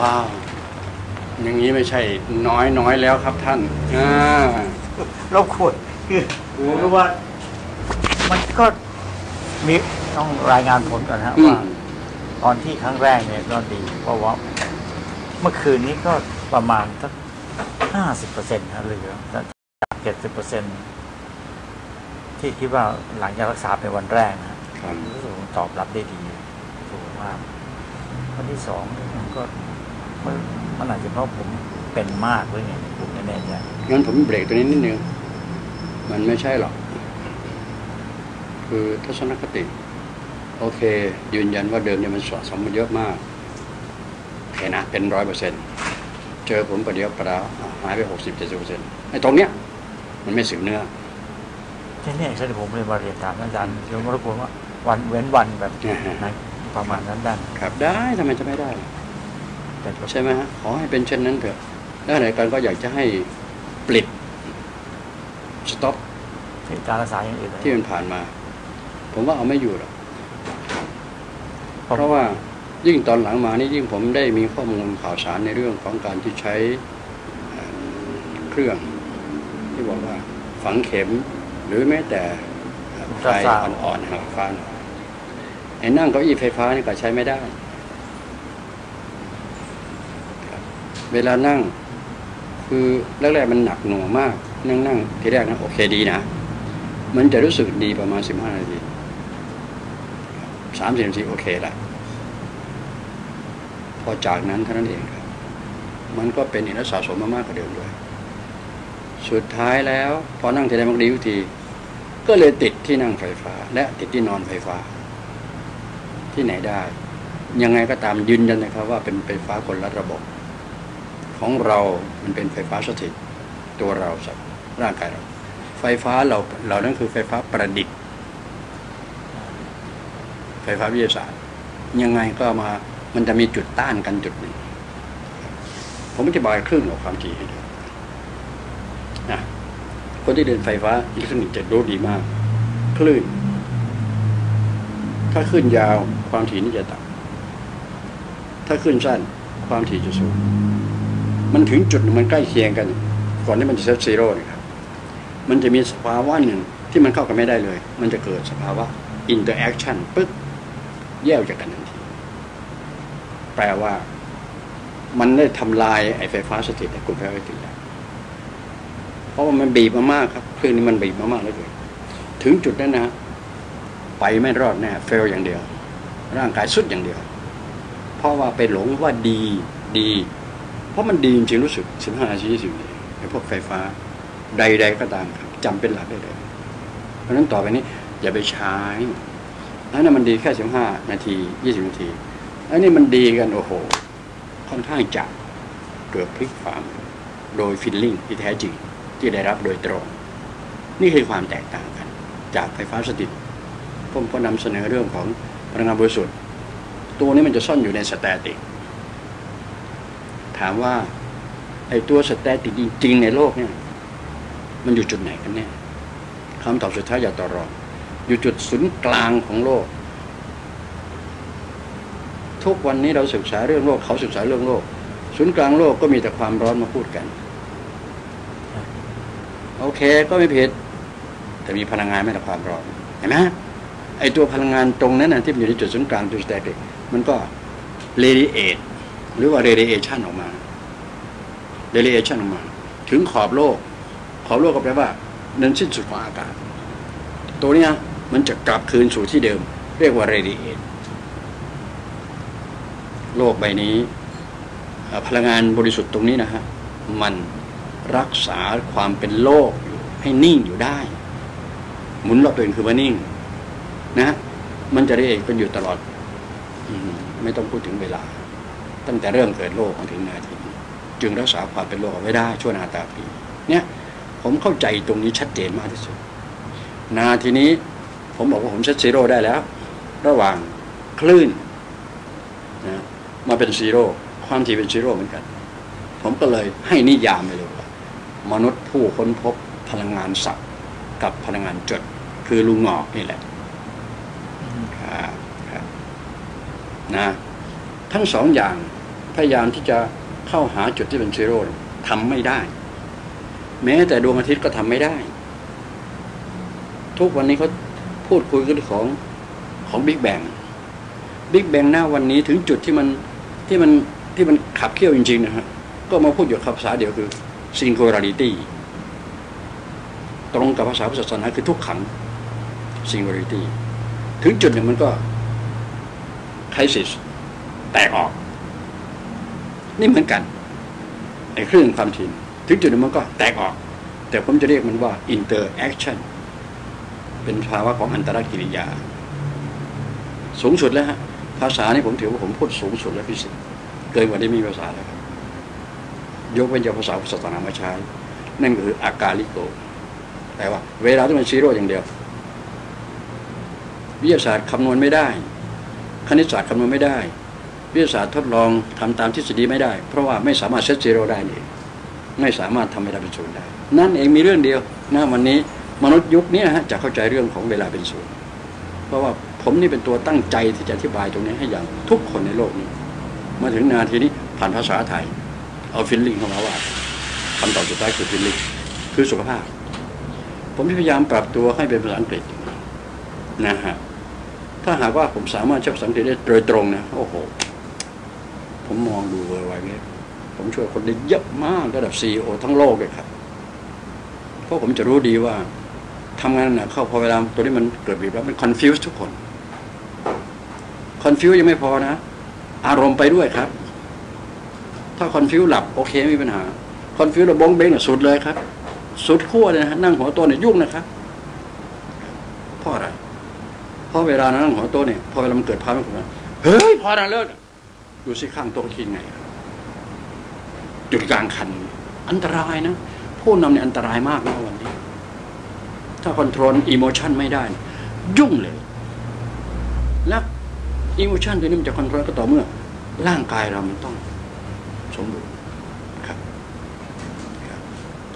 ว้าว อย่างนี้ไม่ใช่น้อยน้อยแล้วครับท่านอ่ารบกวนคือผมรู้ว่า มันก็มีต้องรายงานผลก่อนนะฮะอืมว่าตอนที่ครั้งแรกเนี่ยก็ดี เพราะว่า เมื่อคืนนี้ก็ประมาณสักห้าสิบเปอร์เซ็นต์เหลือจากเจ็ดสิบเปอร์เซ็นต์ที่คิดว่าหลังจากรักษาเป็นวันแรกนะฮะครับรู้สึกว่าตอบรับได้ดีสูงมากวันที่สองเนี่ยมันก็ มันมันอาจจะเพราะผมเป็นมากหรือไงผมไม่แน่ใจงั้นผมเบรกตัวนี้นิดนึงมันไม่ใช่หรอก คือทัศนคติ โอเค ยืนยันว่าเดิมเนี่ยมันสะสมมาเยอะมากโอเคนะเป็นร้อยเปอร์เซ็นต์เจอผมประเดี๋ยวประดาวอะหายไปหกสิบเจ็ดสิบเปอร์เซ็นต์ไอ้ตรงเนี้ย มันไม่สืบเนื้อที่นี่ใช่ผมเลยมาเรียนถามอาจารย์โยมรบกวนว่าวันเว้นวันแบบอ่าฮะไหนประมาณนั้นได้ไหมครับได้ทำไมจะไม่ได้แต่ก็ ใช่ไหมฮะขอให้เป็นเช่นนั้นเถอะแล้วไหนกันก็อยากจะให้ปลิดสต็อปที่การรักษาอย่างอื่นเลยที่มันผ่านมา ผมว่าเอาไม่อยู่หรอกผมเพราะว่ายิ่งตอนหลังมานี่ยิ่งผมได้มีข้อมูลข่าวสารในเรื่องของการที่ใช้เอ่อเครื่อง ที่บอกว่าฝังเข็ม หรือแม้แต่ไฟอ่อนๆครับฟ้าอ่อนไอ้นั่งเก้าอี้ไฟฟ้านี่ก็ใช้ไม่ได้ครับ เวลานั่ง คือแรกๆมันหนักหน่วงมาก นั่งนั่งทีแรกนะโอเคดีนะ มันจะรู้สึกดีประมาณสิบห้านาทีสามสิบนาทีโอเคละพอจากนั้นเท่านั้นเองครับ มันก็เป็นอินทสะสมมามากกว่าเดิมด้วย สุดท้ายแล้ว พอนั่งทีไรมันดีทุกที ก็เลยติดที่นั่งไฟฟ้า และติดที่นอนไฟฟ้า ที่ไหนได้ ยังไงก็ตามยืนยันนะครับว่าเป็นไฟฟ้าคนละระบบ ของเรามันเป็นไฟฟ้าสถิตตัวเราสัตว์ร่างกายเรา ไฟฟ้าเราเรานั่นคือไฟฟ้าประดิษฐ์ ไฟฟ้าวิทยาศาสตร์ ยังไงก็มามันจะมีจุดต้านกันจุดหนึ่งผมอธิบายครึ่งของความถี่ให้ดูนะคนที่เดินไฟฟ้าอิเล็กทรอนิกส์จะรู้ดีมาก คลื่น ถ้าคลื่นยาวความถี่นี่จะต่ำถ้าคลื่นสั้นความถี่จะสูง มันถึงจุดมันใกล้เคียงกัน ก่อนที่มันจะเซตซีโร่เนี่ยครับมันจะมีสภาวะหนึ่งที่มันเข้ากันไม่ได้เลย มันจะเกิดสภาวะ interaction ปึ๊บแยกจากกันทันทีแปลว่า มันได้ทำลายไอไฟฟ้าสถิตไอกลุ่มไฟฟ้าสถิตแล้วเพราะว่ามันบีบมามากครับเครื่องนี้มันบีบมามากเลย ถึงจุดนั้นนะไปไม่รอดแน่ fail อย่างเดียว ร่างกายทรุดอย่างเดียว เพราะว่าไปหลงว่าดีดี เพราะมันดีจริงรู้สึกสิบห้านาทียี่สิบนาทีไอ้พวกไฟฟ้าใด ๆ ก็ตามครับจำเป็นหลักได้เลยเพราะฉะนั้นต่อไปนี้อย่าไปใช้อันนั้นมันดีแค่สิบห้านาทียี่สิบนาทีอันนี้มันดีกันโอ้โห ค่อนข้างจะเกิดพลิกความโดย feeling ที่แท้จริงที่ได้รับโดยตรง นี่คือความแตกต่างกัน จากไฟฟ้าสถิตผมก็นำเสนอเรื่องของพลังงานบริสุทธิ์ตัวนี้มันจะซ่อนอยู่ใน static ถามว่า ไอ้ตัวสแตติกจริงๆในโลกเนี่ย มันอยู่จุดไหนกันแน่คำตอบสุดท้ายอย่าต่อรอง อยู่จุดศูนย์กลางของโลก ทุกวันนี้เราศึกษาเรื่องโลก เขาศึกษาเรื่องโลก ศูนย์กลางโลกก็มีแต่ความร้อนมาพูดกัน โอเคก็ไม่ผิด แต่มีพลังงานไม่แต่ความร้อนเห็นไหมไอตัวพลังงานตรงนั้นนะที่มันอยู่ในจุดศูนย์กลางจุดสแตติกมันก็ radiate หรือว่า radiation ออกมา radiation ออกมา ถึงขอบโลก ขอบโลกก็แปลว่านั้นสิ้นสุดของอากาศ ตัวเนี้ยมันจะกลับคืนสู่ที่เดิม เรียกว่า radiate โลกใบนี้ พลังงานบริสุทธิ์ตรงนี้นะฮะมันรักษาความเป็นโลกอยู่ให้นิ่งอยู่ได้ หมุนรอบตัวเองคือว่านิ่ง นะฮะมันจะได้เองเป็นอยู่ตลอดอมไม่ต้องพูดถึงเวลา ตั้งแต่เริ่มเกิดโลกมาถึงนาทีนี้จึงรักษาความเป็นโลกเอาไว้ได้ชั่วนาตาปีเนี่ยผมเข้าใจตรงนี้ชัดเจนมากที่สุด นาทีนี้ผมบอกว่าผม set zero ได้แล้ว ระหว่างคลื่นนะมาเป็น zero ความถี่เป็น zero เหมือนกัน ผมก็เลยให้นิยามไปเลยว่ามนุษย์ผู้ค้นพบพลังงานสับกับพลังงานจด คือลุงงอกนี่แหละครับครับนะทั้งสองอย่าง พยายามที่จะเข้าหาจุดที่เป็นซีโร่ทำไม่ได้ แม้แต่ดวงอาทิตย์ก็ทำไม่ได้ ทุกวันนี้เขาพูดคุยกันของของบิ๊กแบงบิ๊กแบงหน้าวันนี้ถึงจุดที่มันที่มันที่มันขับเคี่ยวจริง ๆ นะฮะก็มาพูดอยู่คำภาษาเดียวคือ singularity ตรงกับภาษาพุทธศาสนาคือทุกขัง singularity ถึงจุดหนึ่งมันก็ crisis แตกออก นี่เหมือนกันไอ้คลื่นความถี่ถึงจุดหนึ่งมันก็แตกออก แต่ผมจะเรียกมันว่า interaction เป็นภาวะของอันตรกิริยา สูงสุดแล้วฮะภาษานี่ผมถือว่าผมพูดสูงสุดแล้วพิเศษเกินกว่าที่มีภาษาแล้วครับยกเว้นจะภาษาพุทธศาสนามาใช้ นั่นคืออากาลิโกแปลว่า เวลาต้องเป็น zero อย่างเดียว วิทยาศาสตร์คำนวณไม่ได้ คณิตศาสตร์คำนวณไม่ได้ วิทยาศาสตร์ทดลองทำตามทฤษฎีไม่ได้ เพราะว่าไม่สามารถ set zero ได้นี่ไม่สามารถทำเวลาเป็นศูนย์ได้ นั่นเองมีเรื่องเดียวนะวันนี้มนุษย์ยุคนี้ฮะจะเข้าใจเรื่องของเวลาเป็นศูนย์เพราะว่าผมนี่เป็นตัวตั้งใจที่จะอธิบายตรงนี้ให้อย่างทุกคนในโลกนี้ มาถึงนาทีนี้ผ่านภาษาไทย เอา feeling เข้ามาว่าคำตอบสุดท้ายคือ feeling คือสุขภาพ ผมพยายามปรับตัวให้เป็นภาษาอังกฤษนะฮะถ้าหากว่าผมสามารถใช้ภาษาอังกฤษได้โดยตรงนะโอ้โห ผมมองดู worldwide เงี้ยผมช่วยคนได้เยอะมากระดับ CEO ทั้งโลกเลยครับ เพราะผมจะรู้ดีว่าทำงานหนักเข้าพอเวลาตัวนี้มันเกิดบีบแล้วมัน confuse ทุกคน confuse ยังไม่พอนะ อารมณ์ไปด้วยครับ ถ้า confuse หลับโอเคไม่มีปัญหา confuse เระบงเบงเนี่ยสุดเลยครับ สุดขั้วเลยนะนั่งหัวโตเนี่ยยุ่งนะครับเพราะอะไรเพราะเวลานั่งหัวโตเนี่ยพอเวลามันเกิดภาพมันเกิดเฮ้ยพอแล้วเลิก ดูสิข้างโต๊ะคิดไงจุดกลางคัน อันตรายนะ ผู้นำเนี่ยอันตรายมากนะวันนี้ ถ้า control emotion ไม่ได้ ยุ่งเลย และ emotion ตัวนี้มันจะ control ก็ต่อเมื่อ ร่างกายเรามันต้องสมบูรณ์ครับ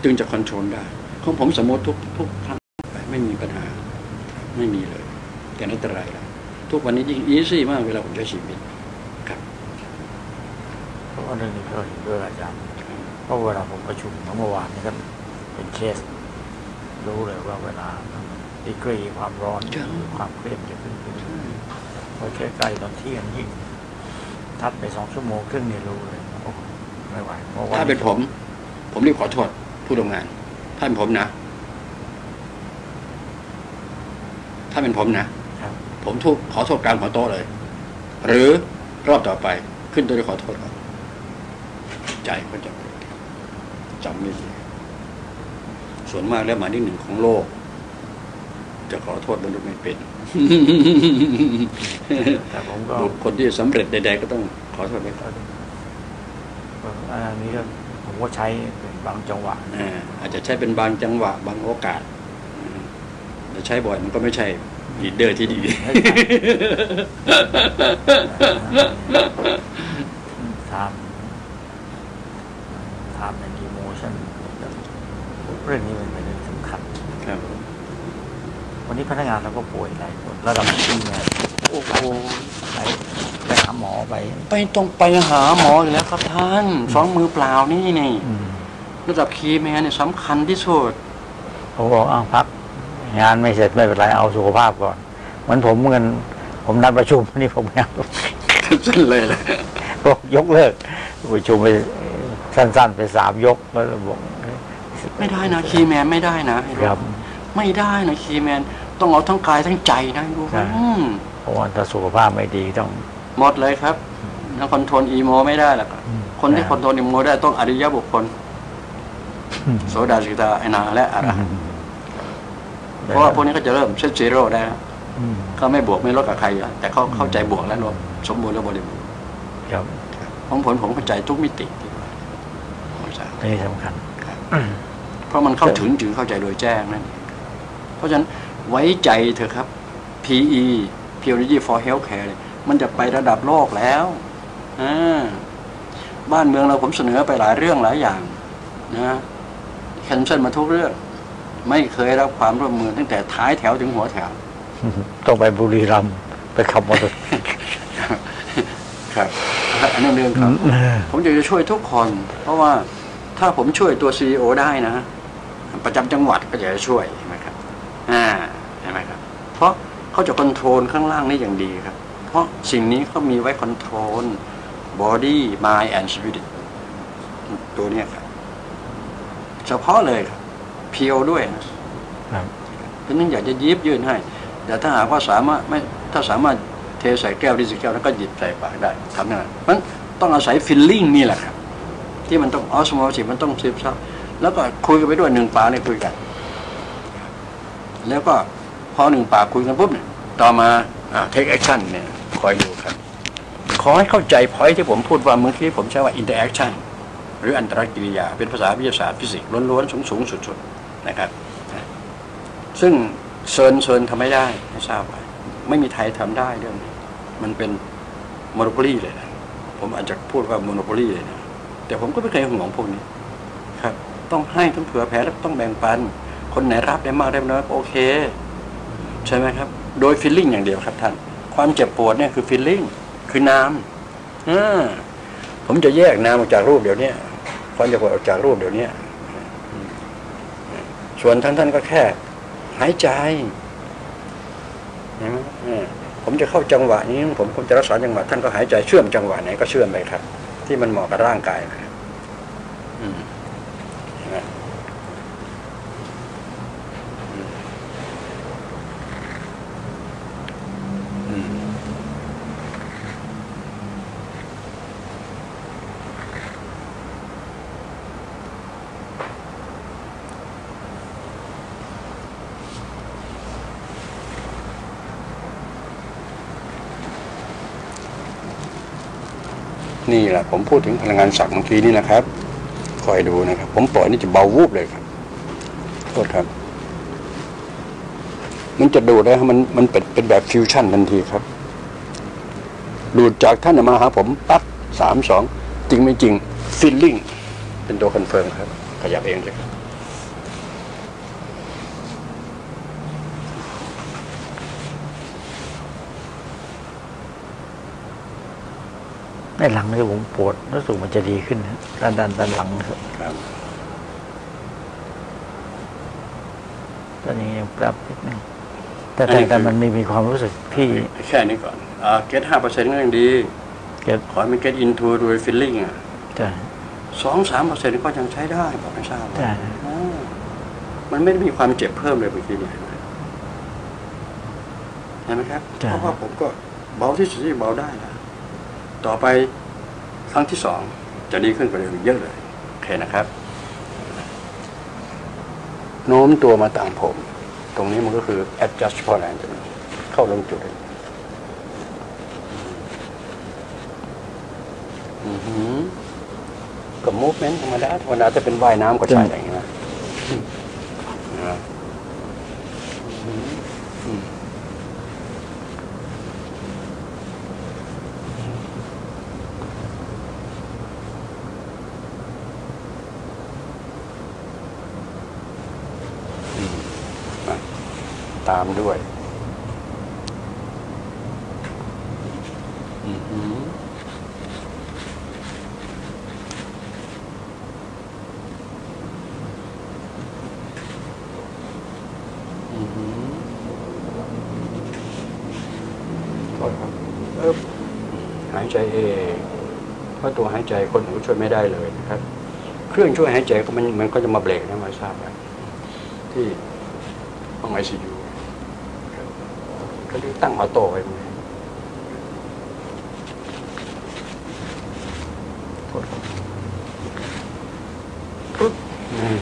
จึงจะ control ได้ของผมสมมติทุกทุกครั้งไม่มีปัญหาไม่มีเลย แต่อันตรายแล้วทุกวันนี้ยิ่ง easy มากเวลาผมใช้ชีวิต เพราะว่าเรื่องนี้ก็เห็นด้วยอาจารย์เพราะเวลาผมประชุมเมื่อวานนี้ก็เป็นเคส รู้เลยว่าเวลาดีกรีความร้อนใช่ความเครียดจะขึ้นขึ้นพอใกล้ๆตอนเที่ยงยิ่งทัดไปสองชั่วโมงครึ่งนี่รู้เลยโอ้โหไม่ไหวเพราะว่าถ้าเป็นผม ผมรีบขอโทษผู้ทำงาน ถ้าเป็นผมนะ ถ้าเป็นผมนะครับผมทุกขอโทษกลารขอโต๊ะเลย หรือรอบต่อไปขึ้นตัวด้วยขอโทษก่อน ใจก็จะจำไม่ดีส่วนมากแล้วหมายที่หนึ่งของโลก จะขอโทษมนุษย์ไม่เป็นแต่ผมก็คนที่สำเร็จใดๆก็ต้องขอโทษไปก่อนอันนี้ก็ผมก็ใช้เป็นบางจังหวะนะอ่าอาจจะใช้เป็นบางจังหวะ บางโอกาสอืมแต่ใช้บ่อยมันก็ไม่ใช่ leader ที่ดีทำทำใน emotion เรื่องนี้เป็นเรื่องสำคัญ ครับ วั นนี้พนักงานเราก็ป่วยหลายคนระดับที่เนี่ยโอ้โหไปไปหาหมอไปไปต้องไปหาหมออยู่แล้วครับท่านสองมือเปล่านี่นี่ระดับ key man เนี่ยสำคัญที่สุดผมบอกอ้าวพัก งานไม่เสร็จไม่เป็นไรเอาสุขภาพก่อนเหมือนผมเงิน ผมนัดประชุมนี่ผมยังสั้นเลยแหละบอกยกเลิกประชุมไปสั้นๆไปสามยกก็บอกไม่ได้นะ key manไม่ได้นะครับไม่ได้นะ key man ต้องเอาทั้งกายทั้งใจนะดูใช่อืมเพราะว่าถ้าสุขภาพไม่ดีต้องหมดเลยครับแล้ว control emo ไม่ได้หรอกครับอืมคนที่ control emo ได้ต้องอริยบุคคลโสดาสกิทาอนาคาและอรหันต์เพราะว่าพวกนี้เขาจะเริ่ม set zero ได้แล้วอืมเขาไม่บวกไม่ลดกับใครอยู่แล้วแต่เขาเข้าใจบวกและลบสมบูรณ์และบริบูรณ์ครับของผลผมเข้าใจทุกมิติที่ว่าของสารนี่สำคัญครับเพราะมันเข้าถึงจึงเข้าใจโดยแจ้งนั่นเองเพราะฉะนั้น ไว้ใจเถอะครับ PE Peology for Healthcare เนี่ยมันจะไประดับโลกแล้วอ่าบ้านเมืองเราผมเสนอไปหลายเรื่องหลายอย่างนะแคนเซิลมาทุกเรื่อง ไม่เคยรับความร่วมมือตั้งแต่ท้ายแถวถึงหัวแถว ต้องไปบุรีรัมย์ไปขับมอเตอร์ครับอครับอันนั้นเรื่องครับเออผมอยากจะช่วยทุกคน เพราะว่าถ้าผมช่วยตัวซีอได้นะ ประจำจังหวัดก็อยากจะช่วยใช่ไหมครับ อ่า เขาจะ control ข้างล่างนี่อย่างดีครับ เพราะสิ่งนี้เขามีไว้ control body mind and spirit ตัวเนี้ยครับ เฉพาะเลยครับ pure ด้วยนะครับเพราะฉะนั้นอยากจะหยิบยื่นให้ แต่ถ้าหากว่าสามารถไม่ถ้าสามารถเทใส่แก้วดิสแก้วแล้วก็หยิบใส่ปากได้ทำได้เพราะฉะนั้นต้องอาศัย feeling นี่แหละครับ ที่มันต้อง osmosis มันต้องซึมซับแล้วก็คุยกันไปด้วยหนึ่งปากเนี่ยคุยกัน แล้วก็พ อหนึ่งปากคุยกันปุ๊บเนี่ยต่อมา take action เนี่ยคอยดูครับ ขอให้เข้าใจพอยที่ผมพูดว่าเมื่อกี้ผมใช้ว่า interaction หรืออันตรกิริยา เป็นภาษาวิทยาศาสตร์ฟิสิกส์ล้วนๆสูงๆสุดๆนะครับซึ่ง CERN CERN ทำไม่ได้ให้ทราบไว้ไม่มีไทยทำได้เรื่องนี้มันเป็น monopoly เลยนะผมอาจจะพูดว่า monopoly เลยนะแต่ผมก็ไม่เคยห่วงพวกนี้ครับ ต้องให้ต้องเผื่อแผ่แล้วต้องแบ่งปัน คนไหนรับได้มากได้น้อยก็โอเค ใช่ไหมครับ โดย feeling อย่างเดียวครับท่าน ความเจ็บปวดเนี่ยคือ feeling คือนามอ่าผมจะแยกนามออกจากรูปเดี๋ยวนี้ความเจ็บปวดออกจากรูปเดี๋ยวนี้ส่วนท่านท่านก็แค่ หายใจเห็นไหมอ่ผมจะเข้าจังหวะนี้ ผมผมจะรักษาจังหวะท่านก็หายใจเชื่อมจังหวะไหนก็เชื่อมไปครับ ที่มันเหมาะกับร่างกายนะครับอืมเห็นไหมอืมอืมนี่แหละ ผมพูดถึงพลังงานศักย์เมื่อกี้นี่นะครับ คอยดูนะครับ ผมปล่อยนี่จะเบาวูบเลยครับโทษครับ มันจะดูดแล้วมันมันเป็นเป็นแบบฟิวชั่นทันทีครับ ดูดจากท่านมาหาผมปั๊บสามสองจริงไม่จริง feeling เป็นตัว confirm ครับ ขยับเองเลยครับ ในหลังนี่ผมปวดรู้สึกมันจะดีขึ้นนะด้านด้านด้านหลังครับครับตอนนี้ยังปรับนิดนึงแต่แต่แต่มันไม่มีความรู้สึกที่แค่นี้ก่อนอ่า get ห้าเปอร์เซ็นต์ก็ยังดีเก็บขอให้มัน get into โดย feeling อะใช่สองสามเปอร์เซ็นต์ก็ยังใช้ได้บอกไม่ทราบใช่อ่ามันไม่ได้มีความเจ็บเพิ่มเลยเมื่อกี้เนี่ยเห็นไหมครับ เพราะว่าผมก็เบาที่สุดที่เบาได้นะ ต่อไปครั้งที่สองจะดีขึ้นกว่าเดิมอีกเยอะเลยโอเคนะครับ โน้มตัวมาตามผม ตรงนี้มันก็คือ adjust พอแรงจะเข้าลงจุดเลยอือหือกับ movement ธรรมดาธรรมดาจะเป็นว่ายน้ำก็ใช่อย่างนี้นะนะอืมอืมอืมมา ตามด้วยอือหืออือหือโทษครับเอิบหายใจเองเพราะตัวหายใจคนอื่นก็ช่วยไม่ได้เลยนะครับ เครื่องช่วยหายใจก็มันมันก็จะมาเบรกนะมาทราบไหมที่ห้องไอซียู ก็เลยตั้งออโต้ไว้ตรงนี้โทษครับปึ๊บอืม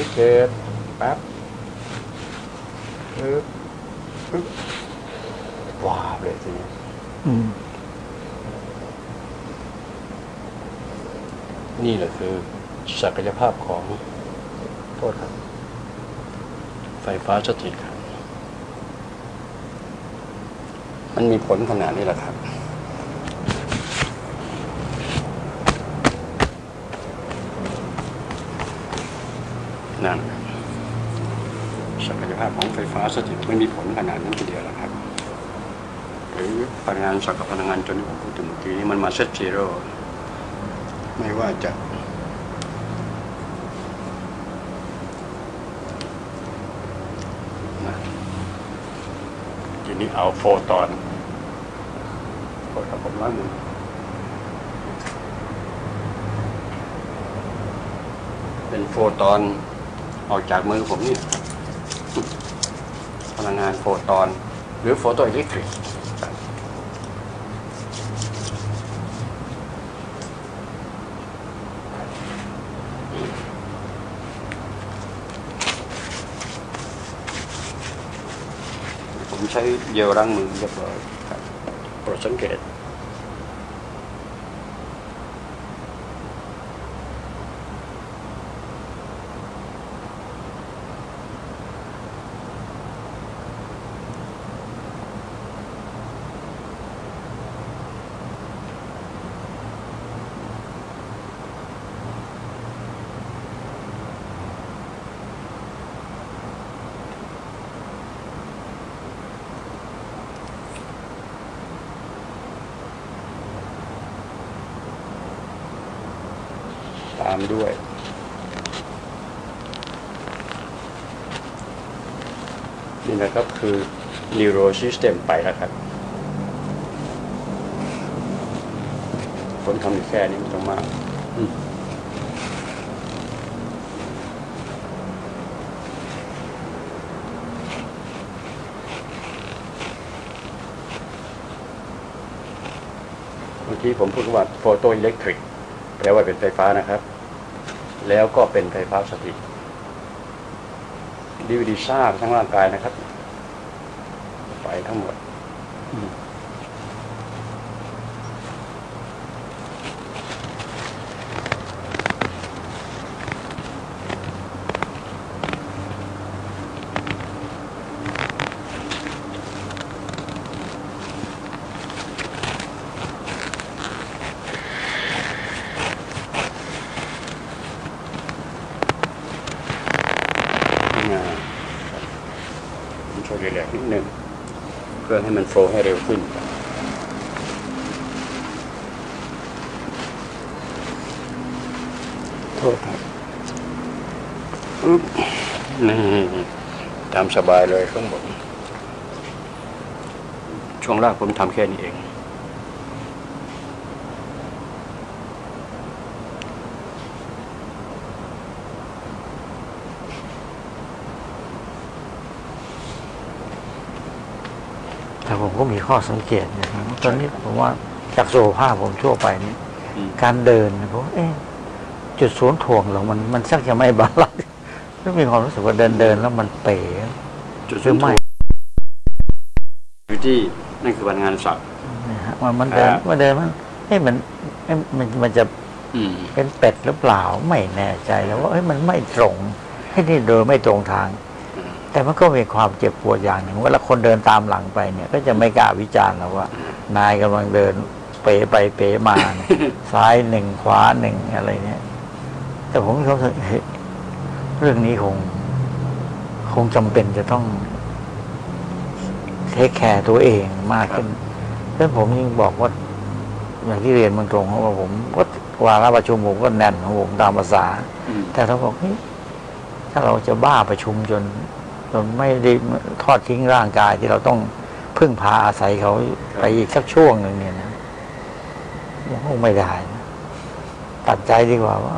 สังเกตแป๊บปึ๊บปึ๊บว้าวเลยทีนี้ อืม นี่แหละคือ ศักยภาพของโทษครับ ไฟฟ้าสถิตครับมันมีผลขนาดนี้แหละครับ นั่นครับศักยภาพของไฟฟ้าสถิตไม่มีผลขนาดนั้นทีเดียวแล้วครับหรือพลังงานสักกับพลังงานจนที่ผมพูดถึงเมื่อกี้นี้มันมาเซตซีโร่ไม่ว่าจะที นี่เอาโฟตอนโฟตอนผมล้างมือเป็นโฟตอนออกจากมือผมนี่พลังงานโฟตอน หรือโฟโตอิเล็กทริก ผมใช้เยามด้วย นี่นะครับคือ Neuro System ไปแล้วครับผมทำอยู่แค่นี้ไม่ต้องมากเมื่อกี้ผมพูดว่าโฟโตอิเล็กทริกแปลว่าเป็นไฟฟ้านะครับ แล้วก็เป็นไฟฟ้าสถิตดีวดีซ่าบทั้งร่างกายนะครับไฟทั้งหมดอืมงานผมช่วยรีแลกซ์นิดนึงเพื่อ ให้มันโฟล์ให้เร็วขึ้น โทษครับอึ๊บนี่ทำสบายเลยข้างบนช่วงล่างผมทำแค่นี้เอง ผมก็มีข้อสังเกตนะครับตอนนี้ผมว่าจากสุขภาพผมทั่วไปนี่อืมการเดินเนี่ยผมว่าเอ๊ะจุดศูนย์ถ่วงเรามันมันชักจะไม่บาลานซ์ก็มีความรู้สึกว่าเดินเดินแล้วมันเป๋จุดหรือไม่อยู่ที่นั่นคือพลังงานสัตว์นะฮะมันมันเดินอ่ามัมันเดินมันเอ๊ะมันเอ๊ะมันมันจะอืมเป็นเป็ดหรือเปล่าไม่แน่ใจแล้วว่าเอ้ยมันไม่ตรงให้นี่เดินไม่ตรงทางอืม แต่มันก็มีความเจ็บปวดอย่างหนึ่งเวลาคนเดินตามหลังไปเนี่ย ก็จะไม่กล้าวิจารณ์แล้วว่า นายกำลังเดินเป๋ไปเป๋มาเนี่ยซ้ายหนึ่งขวาหนึ่งอะไรเนี่ย แต่ผมเขาสึกเฮ้ยเรื่องนี้คง คงจำเป็นจะต้องเทคแคร์ตัวเองมากขึ้นเพราะฉะนั้นผมยังบอกว่า อย่างที่เรียนมันตรงๆว่าผมก็วาระประชุมผมก็แน่นของผมตามภาษาอืมแต่เราบอกเฮ้ยถ้าเราจะบ้าประชุมจน จนไม่ได้ทอดทิ้งร่างกายที่เราต้องพึ่งพาอาศัยเขาไปอีกสักช่วงหนึ่งเนี่ยนะมันคงไม่ได้นะตัดใจดีกว่าว่า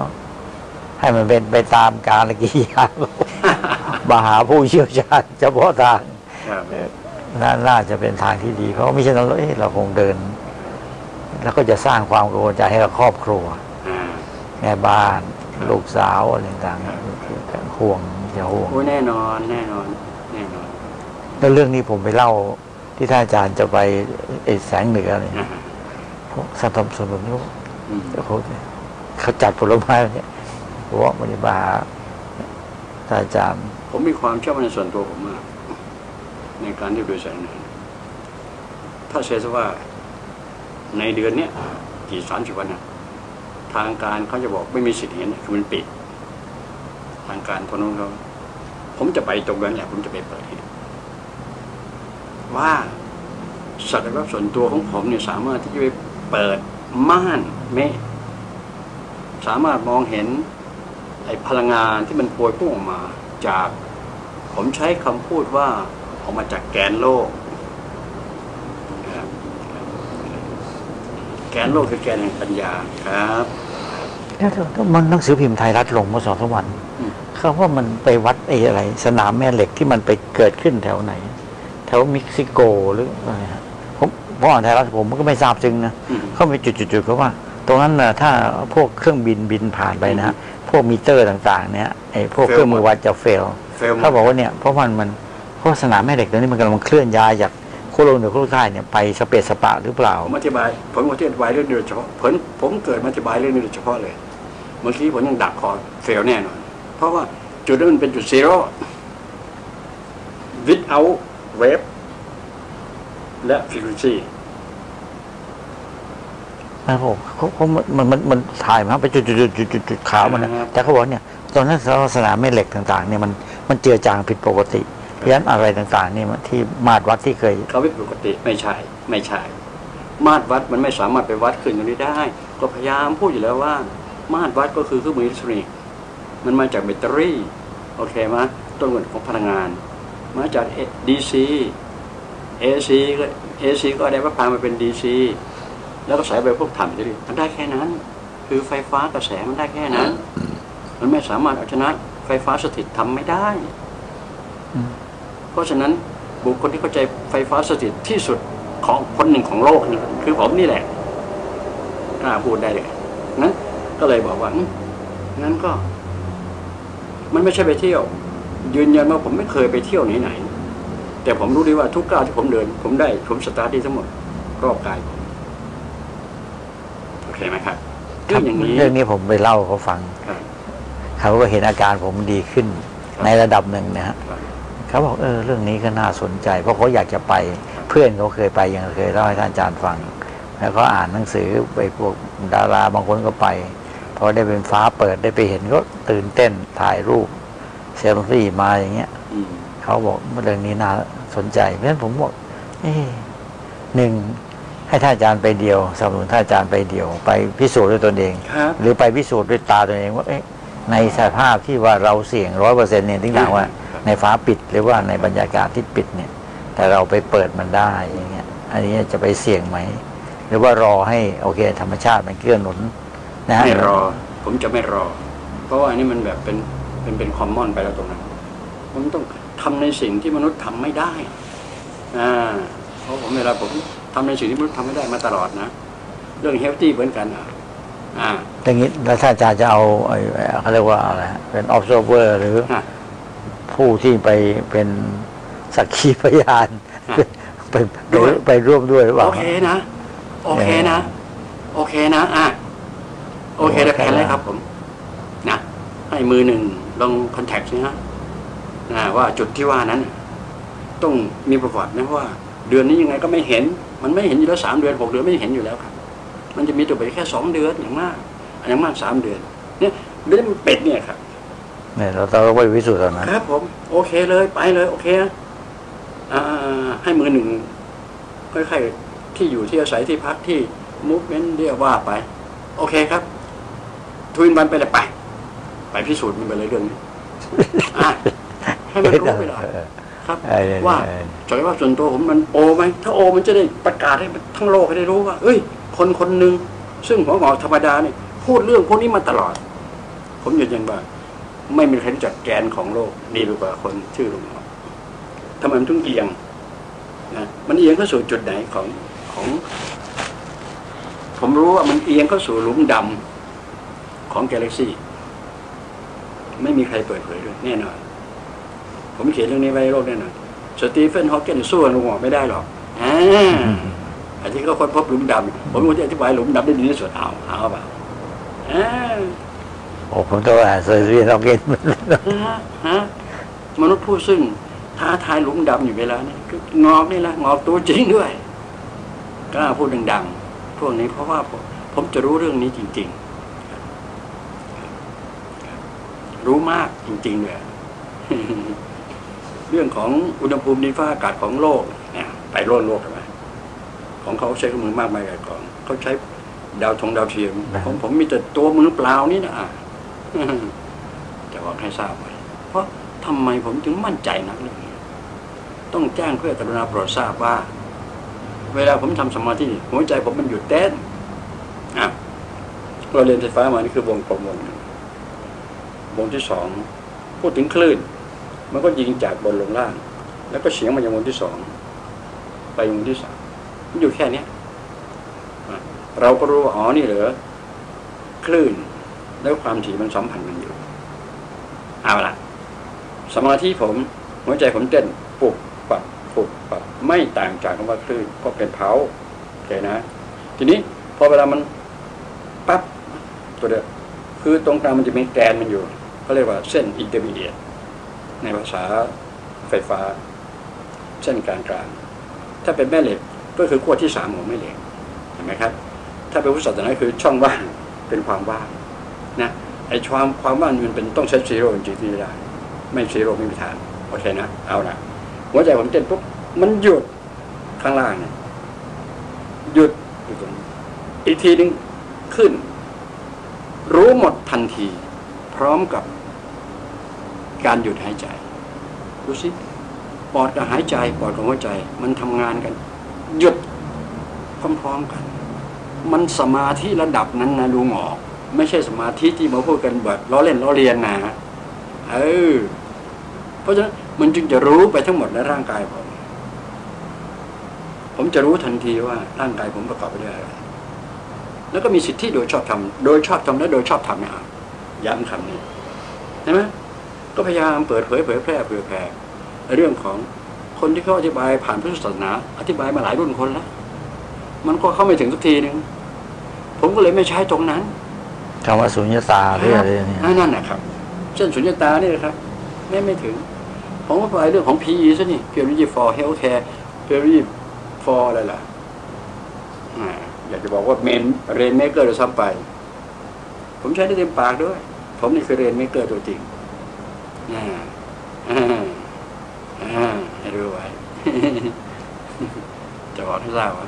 ให้มันเป็นไปตามการละกิริยามาหาผู้เชี่ยวชาญเฉพาะทางครับนาน่าจะเป็นทางที่ดี เพราะไม่ใช่นั้นเราเอ๊ะเราคงเดิน แล้วก็จะสร้างความกังวลใจให้กับครอบครัวอ่าแม่บ้าน ลูกสาวอะไรต่างๆห่วง จะห่วงโอ้ยแน่นอนแน่นอนแน่นอน แล้วเรื่องนี้ผมไปเล่าที่ท่านอาจารย์จะไปไอ้แสงเหนือเนี่ยอ่าพวกสัตว์สนุนอืมโอ้โหเขาจัดผลไม้เนี่ยผมว่ามันบาหาท่านอาจารย์ ผมมีความเชื่อมั่นในส่วนตัวผมมาก ในการที่บริษัทนั้นถ้าเชื่อว่าในเดือนเนี้ยกี่สามสิบวันนะทางการเขาจะบอกไม่มีสิทธิ์เห็นคือมันปิดทางการคนนู้นเขาผมจะไปตรงนั้นแหละ ผมจะไปเปิดให้ดูว่าศักยภาพส่วนตัวของผมเนี่ยสามารถที่จะไปเปิดม่านเมฆสามารถมองเห็นไอ้พลังงานที่มันโปรยพุ่งออกมาจาก ผมใช้คำพูดว่าออกมาจากแกนโลก แกนโลกคือแกนแห่งปัญญาครับแล้วมันหนังสือพิมพ์ไทยรัฐลงเมื่อสองสามวัน เขาว่ามันไปวัดไอ้อะไร สนามแม่เหล็กที่มันไปเกิดขึ้นแถวไหน แถวเม็กซิโกหรืออะไรฮะผมผมอ่านไทยรัฐผมก็ไม่ทราบจึงนะอืมเขาไปจุดๆๆเขาว่า ตรงนั้นนะถ้าพวกเครื่องบินบินผ่านไปนะฮะพวกมิเตอร์ต่างๆ เนี่ยไอ้พวกเครื่องมือวัดจะ fail fail หมดเขาบอกว่าเนี่ยเพราะมันมันเพราะสนามแม่เหล็กตัวนี้มันกำลังเคลื่อนย้ายจากขั้วโลกเหนือขั้วโลกใต้เนี่ยไปสะเปะสะปะหรือเปล่าผมอธิบายผมอธิบายเรื่องนี้โดยเฉพาะผมผมเกิดมาอธิบายเรื่องนี้โดยเฉพาะเลยเมื่อกี้ผมยังดักคอ fail แน่นอนเพ ราะว่าจุดนั้นมันเป็นจุด zero without wave และ frequency นะผมเขาเขามันมันมันถ่ายมาไปจุดจุดจุดจุดจุดจุดขาวมันนะครับแต่เขาบอกเนี่ยตอนนั้นสนามแม่เหล็กต่างๆเนี่ยมันมันเจือจางผิดปกติ เพราะฉะนั้นอะไรต่างๆเนี่ยมันที่มาตรวัดที่เคยเขาไม่ปกติไม่ใช่ไม่ใช่ มาตรวัดมันไม่สามารถไปวัดขึ้นตรงนี้ได้ ก็พยายามพูดอยู่แล้วว่า มาตรวัดก็คือเครื่องมืออิเล็กทรอนิกส์ มันมาจากแบตเตอรี่โอเคไหมต้นกำเนิดของพลังงาน มาจาก DC AC ก็ AC ก็ได้ว่าพามาเป็น DC แล้วก็สายไปพวกถ่านแบตเตอรี่มันได้แค่นั้น คือไฟฟ้ากระแสมันได้แค่นั้น มันไม่สามารถเอาชนะไฟฟ้าสถิตทำไม่ได้ เพราะฉะนั้นบุคคลที่เข้าใจไฟฟ้าสถิตที่สุดของคนหนึ่งของโลกนี่คือผมนี่แหละกล้าพูดได้เลยนั้นก็เลยบอกว่างั้นก็ มันไม่ใช่ไปเที่ยว ยืนยันว่าผมไม่เคยไปเที่ยวไหนๆแต่ผมรู้ดีว่าทุกก้าวที่ผมเดิน ผมได้ผมสตาร์ทที่ทั้งหมดรอบกายผมโอเคไหมครับเรื่องอย่างนี้เรื่องนี้ผมไปเล่าเขาฟังครับเขาก็เห็นอาการผมดีขึ้นครับในระดับหนึ่งนะฮะครับเขาบอกเออเรื่องนี้ก็น่าสนใจ เพราะเขาอยากจะไปเพื่อนเขาเคยไปยังเคยเล่าให้ท่านอาจารย์ฟัง แล้วก็อ่านหนังสือไปพวกดาราบางคนก็ไปพ อได้เป็นฟ้าเปิดได้ไปเห็นก็ตื่นเต้นถ่ายรูปเซลฟี่มาอย่างเงี้ยอืมเขาบอกเรื่องนี้น่าสนใจ เพราะฉะนั้นผมบอกเอ๊ะหนึ่งให้ท่านอาจารย์ไปเดียวสนับสนุนท่านอาจารย์ไปเดียว ไปพิสูจน์ด้วยตนเองครับหรือไปพิสูจน์ด้วยตาตัวเองว่าเอ๊ะในสภาพที่ว่าเราเสี่ยงร้อยเปอร์เซ็นต์เนี่ยทิ้งต่างว่า ในฟ้าปิดหรือว่าในบรรยากาศที่ปิดเนี่ย แต่เราไปเปิดมันได้อย่างเงี้ย อันนี้จะไปเสี่ยงไหม หรือว่ารอให้โอเค ธรรมชาติมันเกื้อหนุน นะฮะไม่รอ ผมจะไม่รอ เพราะว่าอันนี้มันแบบเป็นเป็นเป็นคอมมอนไปแล้วตรงนั้นผมต้องทำในสิ่งที่มนุษย์ทำไม่ได้อ่าเพราะผมเวลาผมทำในสิ่งที่มนุษย์ทำไม่ได้มาตลอดนะ เรื่องเฮลตี้เหมือนกันอะอ่าอย่างนี้แล้วถ้าอาจารย์จะเอาไอ้เขาเรียกว่าอะไรฮะเป็น observer หรืออะผู้ที่ไปเป็นสักขีพยานอะไปไปไปร่วมด้วยหรือเปล่าโอเคนะ โอเคนะ โอเคนะ อะ โอเคได้แผนเลยครับ ผมนะให้มือหนึ่งลองคอนแทคสิฮะนะว่าจุดที่ว่านั้น ต้องมีประวัตินะว่า เดือนนี้ยังไงก็ไม่เห็น มันไม่เห็นอยู่แล้วสามเดือนหกเดือนไม่เห็นอยู่แล้วครับมันจะมีตัวไปแค่สองเดือนอย่างมากอย่างมากสามเดือน เนี่ยเรื่องมันเป็ดเนี่ยครับเนี่ยเราต้องไปพิสูจน์ตอนนั้นครับผมโอเคเลยไปเลย โอเคนะอ่าให้มือหนึ่งค่อยๆที่อยู่ที่อาศัยที่พักที่มูฟเมนต์เรียกว่าไป โอเคครับ ทวินวันไปเลยไป ไปพิสูจน์มันไปเลยเรื่องนี้อะให้มันรู้ไปเลยครับเออเออว่าเออศักยภาพส่วนตัวผมมันโอไหมถ้าโอมันจะได้ประกาศให้ทั้งโลกให้ได้รู้ว่า เอ้ย คนคนหนึ่งซึ่งหัวหงอกธรรมดาเนี่ยพูดเรื่องพวกนี้มาตลอด ผมยืนยันว่า ไม่มีใครรู้จักแกนของโลกดีไปกว่าคนชื่อลุงหงอกทำไมมันถึงเอียงนะมันเอียงเข้าสู่จุดไหนของของ ผมรู้ว่ามันเอียงเข้าสู่หลุมดำ ของกาแล็กซี่ไม่มีใครเปิดเผยด้วยแน่นอน ผมเขียนเรื่องนี้ไว้ในโลกแน่นอนสตีเฟนฮอว์เกนสู้ลุงหงอกไม่ได้หรอกอ่าอันที่เขาค้นพบหลุมดำผมรู้ที่อธิบายหลุมดำได้ดีที่สุดเอาเอาเปล่าอ่าโอ้ผมต้องอ่านเซอร์ซีต้องกินฮะฮะมนุษย์ผู้ซึ่งท้าทายหลุมดำอยู่เวลานี้คืองอกนี่แหละงอกตัวจริงด้วยกล้าพูดดังๆพวกนี้เพราะว่าผมผมจะรู้เรื่องนี้จริง ๆ รู้มากจริงๆเลยเรื่องของอุณหภูมิดินฟ้าอากาศของโลกเนี่ยไปโลกโลกใช่ไหมของเขาใช้เครื่องมือมากมายกับของเขาใช้ดาวทงดาวเทียมนะของผมมีแต่ตัวมือเปล่านี่นะจะบอกให้ทราบไว้เพราะทำไมผมจึงมั่นใจนักเรื่องนี้ต้องแจ้งเพื่อกรุณาโปรดทราบว่า เวลาผมทำสมาธิหัวใจผมมันหยุดเต้นอะเราเรียนไฟฟ้ามานี่คือวงกลมวงหนึ่ง วงที่สองพูดถึงคลื่น มันก็ยิงจากบนลงล่าง แล้วก็เฉียงมายังวงที่สองไปวงที่สามมันอยู่แค่เนี้ยเราก็รู้ว่าอ๋อนี่เหรอคลื่นแล้วความถี่มันสัมพันธ์กันอยู่เอาละสมาธิผมหัวใจผมเต้นปุบปับปุบปับไม่ต่างจากคำว่าคลื่นก็เป็นเผาโอเคนะ ทีนี้พอเวลามันปั๊บตัวเดียวคือตรงกลางมันจะมีแกนมันอยู่ เขาเรียกว่าเส้น intermedia ในภาษาไฟฟ้า เส้นกลางกลางถ้าเป็นแม่เหล็กก็คือขั้วที่สามของแม่เหล็กเห็นไหมครับ ถ้าเป็นพุทธศาสนาคือช่องว่างเป็นความว่างนะไอ้ความความว่างมันเป็นต้องใช้ zero จริงๆที่ได้ ไม่ zero ไม่มีทางโอเคนะเอาละหัวใจผมเต้นปุ๊บมันหยุดข้างล่างเนี่ยหยุดอยู่ตรงนี้อีกทีหนึงขึ้น รู้หมดทันที ร้อมกับการหยุดหายใจ ดูสิปอดกับหายใจปอดกับหัวใจ มันทำงานกัน หยุดพร้อมๆกัน มันสมาธิระดับนั้นนะลุงหมอไม่ใช่สมาธิที่มาพูดกันแบบล้อเล่นล้อเลียนนะเออเพราะฉะนั้นมันจึงจะรู้ไปทั้งหมดในร่างกายผม ผมจะรู้ทันทีว่าร่างกายผมประกอบไปด้วยอะไรแล้วก็มีสิทธิโดยชอบทำโดยชอบทำและโดยชอบทำเนี่ยอะ ย้ำคำนี้ใช่ไหมก็พยายามเปิดเผยเผยแพร่เผยแพร่เรื่องของคนที่เขาอธิบายผ่านพุทธศาสนา อธิบายมาหลายรุ่นคนแล้ว มันก็เข้าไม่ถึงสักทีหนึ่งผมก็เลยไม่ใช้ตรงนั้นคำว่าสุญญตาหรืออะไรเนี่ยอ่านั่นนะครับเส้นสุญญตานี่นะครับ ไม่ไม่ถึง ผมก็ไปเรื่องของ PE ซะนี่ Peer for Healthcare Peer for อะไรล่ะอ่าอยากจะบอกว่า main rainmaker ซะด้วยซ้ำไป ผมใช้ได้เต็มปากด้วย ผมนี่คือ rainmaker ตัวจริงอ่าอ่าอ่าให้รู้ไว้จะบอกให้ทราบไว้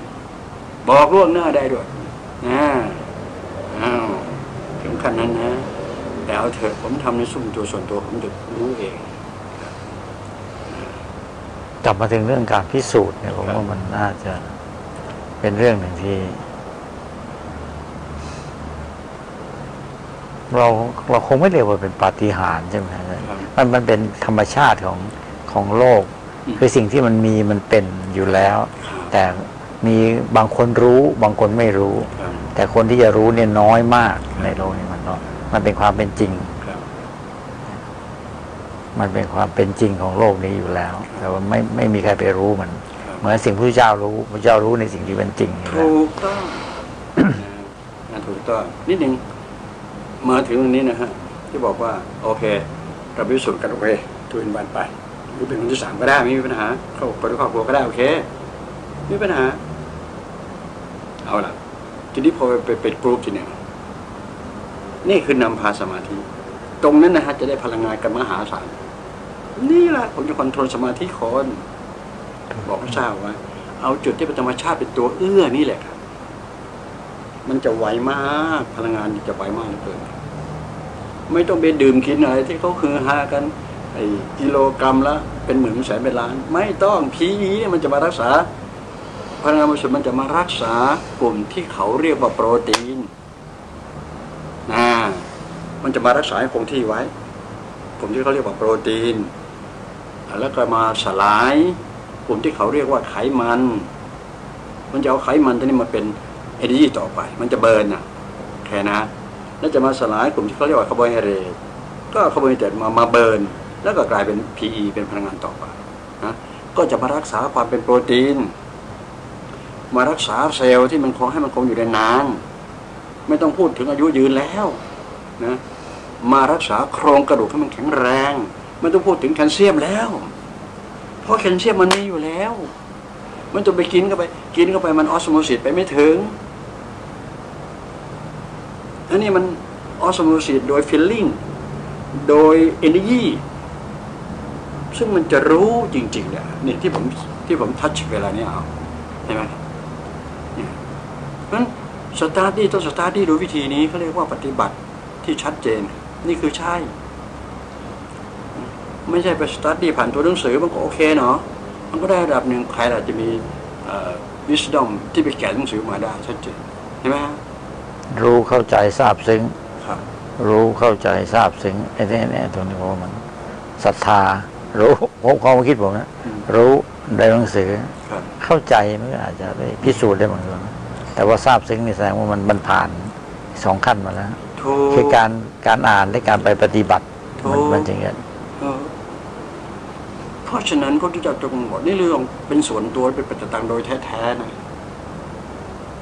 บอกล่วงหน้าได้ด้วยอ่าอ้าวถึงขั้นนั้นนะแต่เอาเถอะผมทำในสุ่มตัวส่วนตัวผมจะรู้เองกลับมาถึงเรื่องการพิสูจน์เนี่ยผมว่ามันน่าจะเป็นเรื่องหนึ่งที่ เราเราคงไม่เรียกว่าเป็นปาฏิหาริย์ใช่ไหมฮะครับมันมันเป็นธรรมชาติของของโลกอืมคือสิ่งที่มันมีมันเป็นอยู่แล้วครับแต่มีบางคนรู้บางคนไม่รู้ครับแต่คนที่จะรู้เนี่ยน้อยมากครับในโลกนี้มันน้อยมันเป็นความเป็นจริงครับมันเป็นความเป็นจริงของโลกนี้อยู่แล้ว แต่ว่าไม่ไม่มีใครไปรู้มันครับเหมือนสิ่งพระเจ้ารู้พระเจ้ารู้ในสิ่งที่เป็นจริงอยู่แล้วถูกต้องนะถูกต้องนิดหนึ่ง มาถึงตรงนี้นะฮะที่บอกว่าโอเคเราพิสูจน์กันโอเคทุนบันไป หรือเป็นคนที่สามก็ได้ไม่มีปัญหาเข้าไปด้วยครอบครัวก็ได้โอเคไม่มีปัญหา เอาล่ะ ทีนี้พอไปเป็นกรุ๊ปทีหนึ่งนี่คือนำพาสมาธิ ตรงนั้นนะฮะจะได้พลังงานกันมหาศาลนี่แหละผมจะ control สมาธิคนบอกให้ทราบว่า เอาจุดที่เป็นธรรมชาติเป็นตัวเอื้อนี่แหละครับ มันจะไวมากพลังงานจะไวมากเลือเกินไม่ต้องไปดื่มกินอะไรที่เขาคือฮากันไอ้กิโลกรัมละเป็นหมื่นแสนเป็นล้าน ไม่ต้องพีเนี่ยมันจะมารักษาพลังงานบริสุทธิ์มันจะมารักษากลุ่มที่เขาเรียกว่าโปรตีนนะมันจะมารักษาให้คงที่ไว้กลุ่มที่เขาเรียกว่าโปรตีน แล้วก็มาสลายกลุ่มที่เขาเรียกว่าไขมัน มันจะเอาไขมันตัวนี้มาเป็น เอเนจีต่อไป มันจะ burn อะแค่นะแล้วจะมาสลายกลุ่มที่เขาเรียกว่าคาร์โบไฮเดรตก็คาร์โบไฮเดรตมามา burn แล้วก็กลายเป็น PE เป็นพลังงานต่อไปนะก็จะมารักษาความเป็นโปรตีน มารักษาเซลล์ที่มันคงให้มันคงอยู่ได้นาน ไม่ต้องพูดถึงอายุยืนแล้วนะมารักษาโครงกระดูกให้มันแข็งแรง ไม่ต้องพูดถึงแคลเซียมแล้ว เพราะแคลเซียมมันมีอยู่แล้ว มันจะไปกินเข้าไป กินเข้าไปมันออสโมซิสไปไม่ถึง อันนี้มันออสโมซิสโดย feeling โดย energy ซึ่งมันจะรู้จริงๆเนี่ยนี่ที่ผมที่ผม touch เวลาเนี้ยเอาเห็นไหมเนี่ยเพราะฉะนั้น study ต้อง study โดยวิธีนี้เขาเรียกว่าปฏิบัติที่ชัดเจน นี่คือใช่ ไม่ใช่ไป study ผ่านตัวหนังสือมันก็โอเคเนาะมันก็ได้ระดับหนึ่งใครอาจจะมี wisdom ที่ไปแกะหนังสือมาได้ชัดเจนเห็นไหมฮะ รู้เข้าใจทราบซึ้งครับรู้เข้าใจทราบซึ้งไอ้นี่เนี่ยตรงนี้ผมว่ามันศรัทธา รู้ผมความคิดผมนะอืมรู้ได้หนังสือครับเข้าใจมันก็อาจจะได้พิสูจน์ได้บางเรื่องแต่ว่าทราบซึ้งนี่แสดงว่ามันมันผ่านสองขั้นมาแล้วถูกคือการการอ่านและการไปปฏิบัติถูกมันมันจึงจะเออเพราะฉะนั้นพระพุทธเจ้าจงบอกนี่เรื่องเป็นส่วนตัวเป็นปัจจตังโดยแท้ๆนะ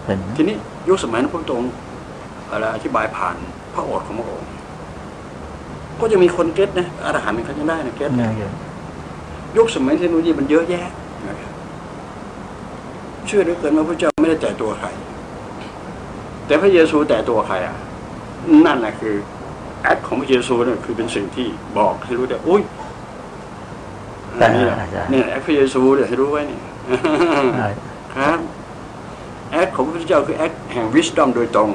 เป็นทีนี้ยุคสมัยนั้นพระองค์ อะไรอธิบายผ่านพระโอษฐ์ของพระองค์ก็จะมีคนเก็ตนะอรหันต์เขาจะได้นะเก็ตเนื่องจากยุคสมัยเทคโนโลยีมันเยอะแยะนะครับเชื่อเหลือเกินว่าพระเจ้าไม่ได้แต่ตัวใคร แต่พระเยซูแต่ตัวใครอะ นั่นแหละคือแอคของพระเยซูเนี่ยคือเป็นสิ่งที่บอกให้รู้ได้อุ้ยอันนี้แหละเนี่ยแอคพระเยซูเดี๋ยวให้รู้ไว้เนี่ยครับแอคของพระพุทธเจ้าคือแอคแห่งวิส d อมโดยตรง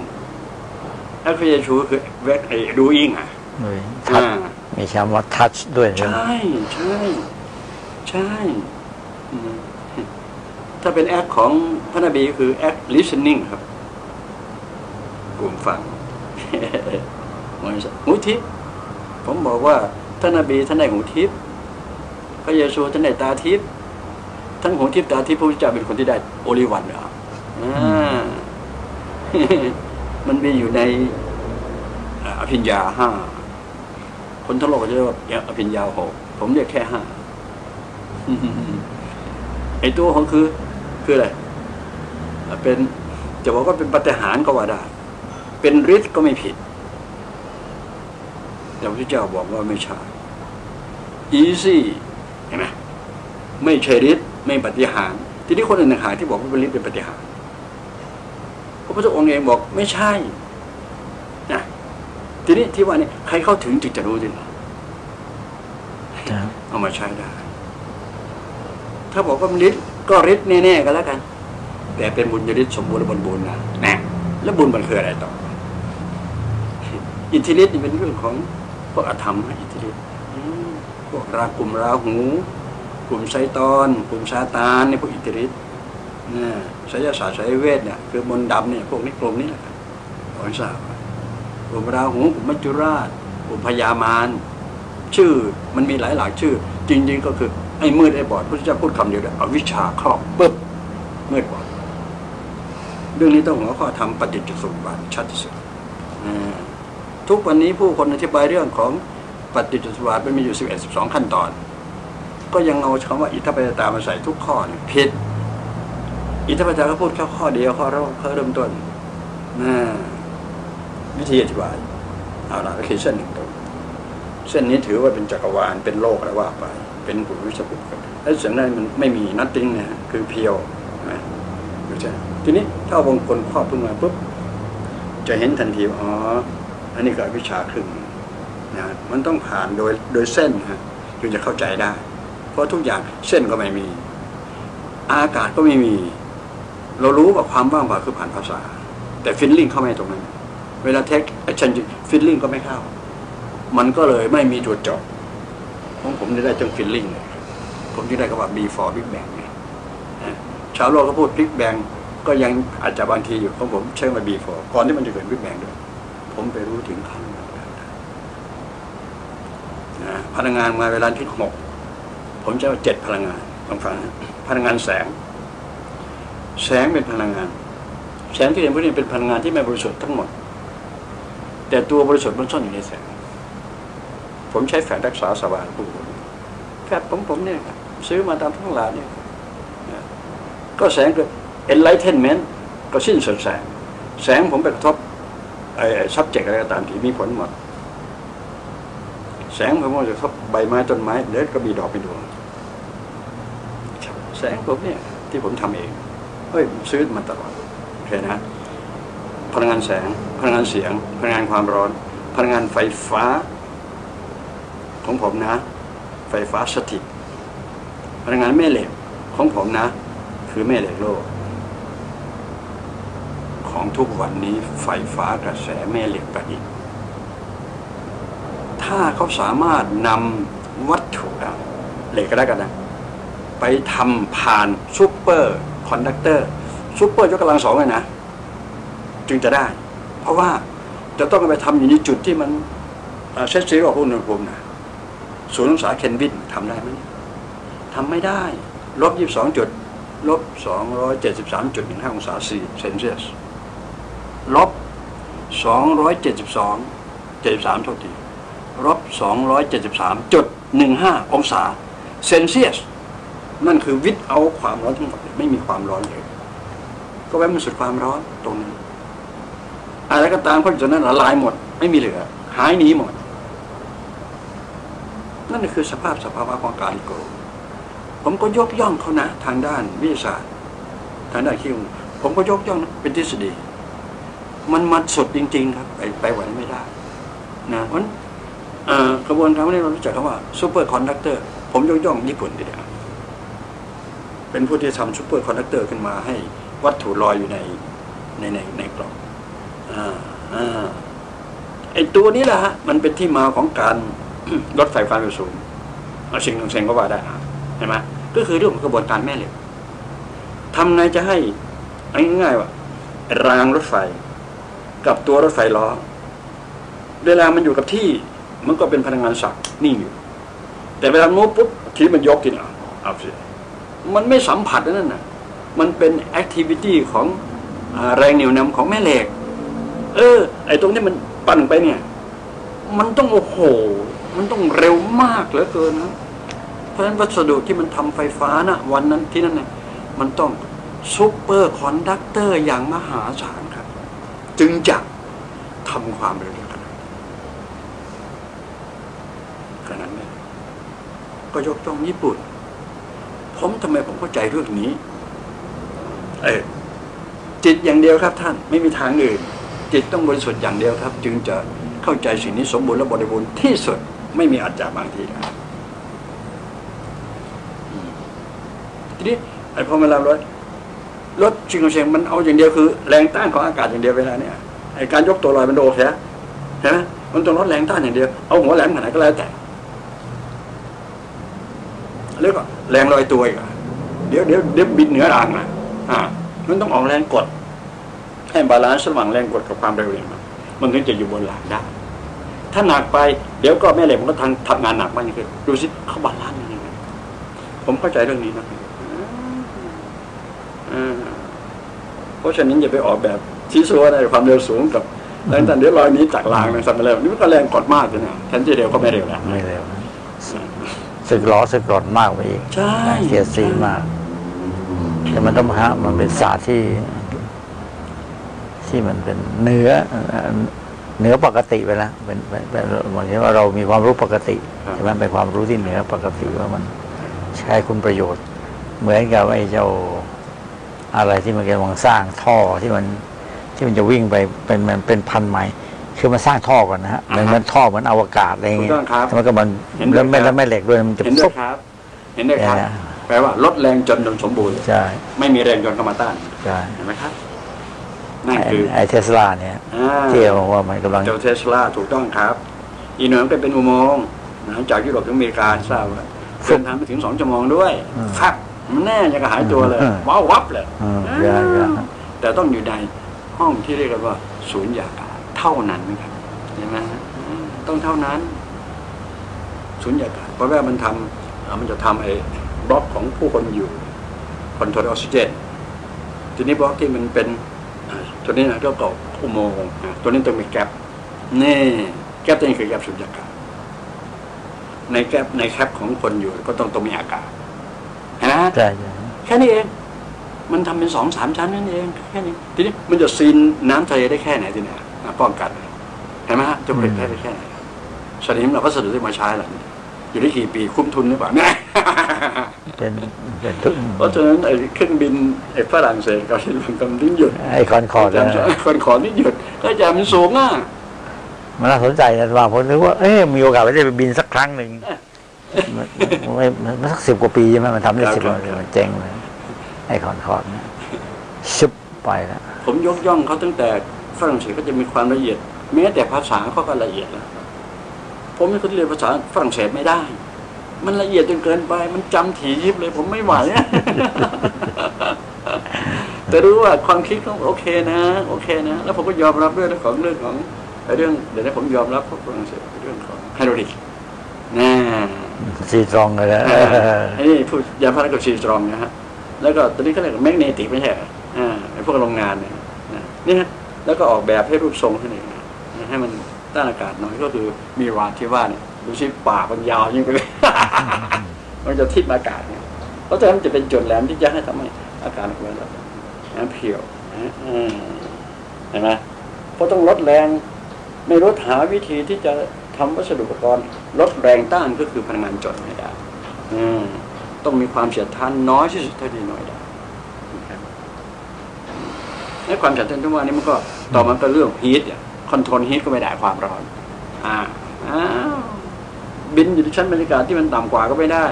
แอคพระเยซูคือแอคไอ้ดูอิงอะด้วยทัชอ่ามีคำว่าทัชด้วยใช่ไหมใช่ ใช่ใช่อืมถ้าเป็นแอคของพระนบีคือแอค listening ครับ กลุ่มฟังหูทิพย์ผมบอกว่าท่านนบีท่านได้หูทิพย์พระเยซูท่านได้ตาทิพย์ทั้งหูทิพย์ตาทิพย์พระพุทธเจ้าเป็นคนที่ได้โอลิวันเหรออ่า มันมีอยู่ในอภิญญาห้าคนทั้งโลกจะเรียกว่าอภิญญาหกผมเรียกแค่ห้าไอตัวของคือ คืออะไรเป็นจะบอกว่าเป็นปฏิหารก็ว่าได้ เป็นฤทธิ์ก็ไม่ผิด แต่พระเจ้าบอกว่าไม่ใช่ easy เห็นไหมไม่ใช่ฤทธิ์ไม่ปฏิหาร ทีนี้คนอื่นหาที่บอกว่าเป็นฤทธิ์เป็นปฏิหาร พระพุทธองค์เองบอกไม่ใช่นะทีนี้ที่ว่านี่ใครเข้าถึงจึงจะรู้ดิครับเอามาใช้ได้ ถ้าบอกว่ามันฤทธิ์ก็ฤทธิ์แน่ๆกันแล้วกัน แต่เป็นบุญยฤทธิ์สมบูรณ์และบริบูรณ์นะนะแล้วบุญมันคืออะไรต่อ อิทธิฤทธิ์นี่เป็นเรื่องของพวกอธรรมนะอิทธิฤทธิ์อืมพวกรากลุ่มราหู กลุ่มไซตอน กลุ่มซาตานในพวกอิทธิฤทธิ์ นะไสยศาสตร์ไสยเวทเนี่ยคือมนต์ดำเนี่ยพวกนี้กลุ่มนี้แหละขอให้ทราบกลุ่มราหูกลุ่มมัจจุราชกลุ่มพญามารชื่อมันมีหลายหลายชื่อ จริง ๆ ก็คือไอ้มืดไอ้บอดพระเจ้าพูดคำเดียวเลยอวิชาครอบปึ๊บมืดบอดเรื่องนี้ต้องหัวข้อทำปฏิจจสมบัติชัดที่สุดทุกวันนี้ผู้คนอธิบายเรื่องของปฏิจจสมบัติมันมีอยู่สิบเอ็ดสิบสองขั้นตอน ก็ยังเอาคำว่าอิทธิปฏิตามาใส่ทุกข้อเนี่ยผิด อิทธิปฏิตาก็พูดแค่ข้อเดียวข้อแรกเริ่มต้นนะวิธีอธิบายเอาละก็คือเส้นหนึ่งตรงเส้นนี้ถือว่าเป็นจักรวาลเป็นโลกอะไรว่าไป เป็นบุญวิชบุตรแล้เส้นนั้นมันไม่มีนัตติ้งนะคือเพียวนะเข้าใจทีนี้ถ้าเอาวงกลมครอบขึ้นมาปุ๊บจะเห็นทันทีอ๋ออันนี้ก็วิชชาครึ่งนะมันต้องผ่านโดยโดยเส้นฮะถึงจะเข้าใจได้ เพราะทุกอย่างเส้นก็ไม่มี อากาศก็ไม่มี เรารู้ว่าความว่างเปล่าคือผ่านภาษา แต่ feeling เข้าไม่ตรงนั้น เวลา take action feeling ก็ไม่เข้า มันก็เลยไม่มีจุดจบของผมนี่ได้จัง feelingผมที่ได้คำว่า before big bang ไงชาวโลกก็พูด big bang ก็ยังอาจจะบางทีอยู่ของผมใช้มา before ก่อนที่มันจะเกิด big bang ด้วย ผมไปรู้ถึงพลังงานนะพลังงานมาเวลาที่หกผมใช้ว่าเจ็ดพลังงานลองฟังนะพลังงานแสง แสงเป็นพลังงาน แสงที่เห็นพวกนี้เป็นพลังงานที่ไม่บริสุทธิ์ทั้งหมด แต่ตัวบริสุทธิ์มันซ่อนอยู่ในแสง ผมใช้แฝดรักษาสว่านผู้คนแฝดผมผมเนี่ยซื้อมาตามท้องตลาดเนี่ยก็แสงกิด enlightenment ก็สิ้นสุดแสง แสงผมไปกระทบไอ้ subject อะไรก็ตามที่มีผลหมด แสงผมว่าจะทบใบไม้ต้นไม้เดี๋ยวก็มีดอกเป็นดวงแสงผมเนี่ยที่ผมทำเอง ฮ้ยซื้อมาตลอดโอเคนะพลังงานแสง พลังงานเสียง พลังงานความร้อน พลังงานไฟฟ้า ของผมนะ ไฟฟ้าสถิต พลังงานแม่เหล็กของผมนะ คือแม่เหล็กโลก ของทุกวันนี้ไฟฟ้ากระแสแม่เหล็กประดิษฐ์ถ้าเขาสามารถนำวัตถุเหล็กก็ได้กันนะไปทำผ่านsuperconductor super ยกกำลังสองเลยนะ จึงจะได้ เพราะว่าจะต้องไปทำอยู่ในจุดที่มัน set zero ของอุณหภูมินะศูนย์องศาเคลวินทำได้ไหมทำไม่ได้ลบยี่สิบสองจุดลบสองร้อยเจ็ดสิบสามจุดหนึ่งห้าองศาเซลเซียสลบสองร้อยเจ็ดสิบสองเจ็ดสิบสามโทษทีลบสองร้อยเจ็ดสิบสามจุดหนึ่งห้าองศาเซนเซียส นั่นคือวิทเอาความร้อนทั้งหมดไม่มีความร้อนเลย ก็แว้มันสุดความร้อนตรงนั้นอะไรก็ตามเพราะฉะนั้นละลายหมด ไม่มีเหลือ หายหนีหมด นั่นคือสภาพสภาวะของการโกรธผมก็ยกย่องเขานะทางด้านวิทยาศาสตร์ ทางด้านคิวผมก็ยกย่องเป็นทฤษฎี มันมันสุดจริง ๆ ครับไปไปไหวไม่ได้นะเพราะกระบวนการนี้เรารู้จักคำว่า superconductor ผมยกย่องญี่ปุ่นดีกว่า เป็นผู้ที่ทำ superconductor ขึ้นมาให้วัตถุลอยอยู่ในในในในกล่องอ่าอ่าไอตัวนี้แหละฮะมันเป็นที่มาของการรถไฟฟ้าเร็วสูงเอาสิ่งหนึ่งเซงก็ว่าได้เห็นไหมก็คือเรื่องของกระบวนการแม่เหล็กทำไงจะให้ง่ายๆว่ารางรถไฟ กับตัวรถไฟล้อเวลามันอยู่กับที่มันก็เป็นพลังงานสักนิ่งอยู่ แต่เวลาโน้ปุ๊บทีมันยกกินเอาเอาสิ มันไม่สัมผัสนั่นน่ะมันเป็นแอคทิวิตี้ของแรงเหนี่ยวนำของแม่เหล็ก เออ ไอ้ตรงนี้มันปั่นไปเนี่ย มันต้องโอ้โห มันต้องเร็วมากเหลือเกินนะเพราะฉะนั้นวัสดุที่มันทำไฟฟ้านะวันนั้นที่นั่นเนี่ยมันต้อง superconductor อย่างมหาศาลครับ จึงจะทำความเร็วขนาดขนาดนี้ก็ยกย่องญี่ปุ่น ผมทำไมผมเข้าใจเรื่องนี้ เออจิตอย่างเดียวครับ ท่านไม่มีทางอื่น จิตต้องบริสุทธิ์อย่างเดียวครับ จึงจะเข้าใจสิ่งนี้สมบูรณ์และบริบูรณ์ที่สุดไม่มีอาจจะบางทีครับทีนี้ไอ้พอเวลารถรถชินคันเซ็นมันเอาอย่างเดียวคือ แรงต้านของอากาศอย่างเดียวเวลาเนี่ยไอ้การยกตัวลอยมันโอเคใช่ไหมมันต้องลดแรงต้านอย่างเดียวเอาหัวแหลมขนาดไหนก็แล้วแต่แล้วก็ แรงลอยตัวอีกเดี๋ยวเดี๋ยวเดี๋ยวบินเหนือรางนะอ่ามันต้องออกแรงกด ให้ balance ระหว่างแรงกดกับความเร็วเนี่ยมันถึงจะอยู่บนรางได้ถ้าหนักไปเดี๋ยวก็แม่เหล็กมันก็ทำทำงานหนักมากยิ่งขึ้นดูสิเขา balance ยังไงผมเข้าใจเรื่องนี้นะเพราะฉะนั้นอย่าไปออกแบบที่สัวในความเร็วสูงกับแรงต้านเดี๋ยวลอยนี้จากรางในสัมมาเร็วนี่มันก็แรงกดมากเลยนะแทนที่เร็วก็ไม่เร็วแล้วไม่เร็ว สึกล้อสึกรถมากไปอีกใช่เกียร์ซีมาก แต่มันต้องฮะมันเป็นศาสตร์ที่ ที่มันเป็นเนื้อเหนือปกติไปแล้วเป็นเป็นเป็นเหมือนที่ว่าเรามีความรู้ปกติใช่ไหมเป็นความรู้ที่เหนือปกติว่ามันใช้คุณประโยชน์ เหมือนกับไอ้เจ้าอะไรที่มันกำลังสร้างท่อที่มันที่มันจะวิ่งไปเป็นมันเป็นพันไมล์ คือมันสร้างท่อก่อนนะฮะมันมันท่อเหมือนอวกาศอะไรอย่างเงี้ยถูกต้องครับแล้วมันก็มันเห็นด้วยแล้วไม่ครับ แล้วไม่เหล็กด้วยมันจะเห็นด้วซุยบ ครับ เห็นด้วยครับ เนี่ย แปลว่าลดแรงจนจนสมบูรณ์ ใช่ไม่มีแรงจนเข้ามาต้าน ใช่เห็นไหมครับ นั่นไอ้คือไอ้เทสลาเนี่ยอ่าที่เราบอกว่ามันกำลังเจ้าเทสลาถูกต้องครับ อีกหน่อยมันก็เป็นอุโมงค์นะจากยุโรปถึงอเมริกาทราบว่าเดินทางไปถึงสองชั่วโมงด้วยอืมครับ มันแน่ยังกับหายตัวเลยอืมว้าววับเลย อืมใช่ใช่ แต่ต้องอยู่ในห้องที่เรียกกันว่าศูนย์ยากาศเท่านั้นนะครับใช่ไหมฮะอืมต้องเท่านั้นศูนย์ยากาศเพราะว่ามันทำเอ่อมันจะทำไอ้บล็อกของผู้คนอยู่คอนโทรลออกซิเจนทีนี้บล็อกที่มันเป็นอ่าตัวนี้นะก็กรอบอุโมงค์อะตัวนี้ต้องมีแกลบนี่แกลบตัวนี้คือแกลบสุญญากาศในแกลบในแคปของคนอยู่ ก็ต้องต้องมีอากาศเห็นไหมใช่ใช่แค่นี้เอง มันทำเป็นสองสามชั้นนั่นเองแค่นี้ทีนี้มันจะซีนน้ำทะเลได้แค่ไหนทีเนี้ยอะ ป้องกันเห็นไหมฮะจะผลิตได้แค่ไหนสนิมเราก็สะดุดที่มาใช้แหละอยู่ได้กี่ปีคุ้มทุนหรือเปล่าเนี่ยเป็นเป็นทุกเพราะฉะนั้นไอ้เครื่องบินไอ้ฝรั่งเศสกับที่มันกำลังหยุดไอคอนคอร์ดจำคนขอที่หยุดก็จะมันสูงอะมันน่าสนใจนะว่าผมนึกว่าเอ๊ะมีโอกาสว่าจะไปบินสักครั้งหนึ่งมันไม่มันสักสิบกว่าปีใช่ไหมมันทำได้สิบกว่าปีมันเจ๋งเลยไอคอนคอร์ดเนี่ยชุบไปแล้วผมยกย่องเขาตั้งแต่ ฝรั่งเศสก็จะมีความละเอียด แม้แต่ภาษาเขาก็ละเอียดแล้วผมไม่เคยเรียนภาษาฝรั่งเศสไม่ได้ มันละเอียดจนเกินไป มันจำถี่ยิบเลย ผมไม่ไหวแต่รู้ว่าความคิดเขาโอเคนะ โอเคนะ แล้วผมก็ยอมรับด้วยเรื่องของเรื่องของไอ้เรื่องเดี๋ยวนี้ผมยอมรับพวกฝรั่งเศสเรื่องของไฮโดรลิกนะซีตรองเลยนะไอ้นี่พูดยานพาหนะกับซีสตรองนะฮะแล้วก็ตอนนี้เขาเรียกแมกเนติกไม่ใช่เหรออ่าไอ้พวกโรงงานเนี่ยนะนี่ฮะ แล้วก็ออกแบบให้รูปทรงให้นึ่ให้มันต้านอากาศหน่อยก็คือมีวานที่ว่าเนี่ยดูสิปากมันยาวยิ่งไปเลยมันจะทิ่มอากาศเนี่ยเพราะฉะนั้นจะเป็นจุดแหลมที่จะให้ทำให้อากาศมันแบบน้ำเพียวนะเห็นไหมเพราะต้องลดแรงไม่ลดหาวิธีที่จะทำวัสดุอุปกรณ์ลดแรงต้านก็คือพลังงานจดไม่ได้ต้องมีความเสียดทานน้อยที่สุดเท่าที่น้อยได้ และความเสียดทานทุกวันนี้มันก็ต่อมาก็เรื่อง heat control heat ก็ไม่ได้ความร้อน อ่าอ้าวบินอยู่ในชั้นบรรยากาศที่มันต่ำกว่าก็ไม่ได้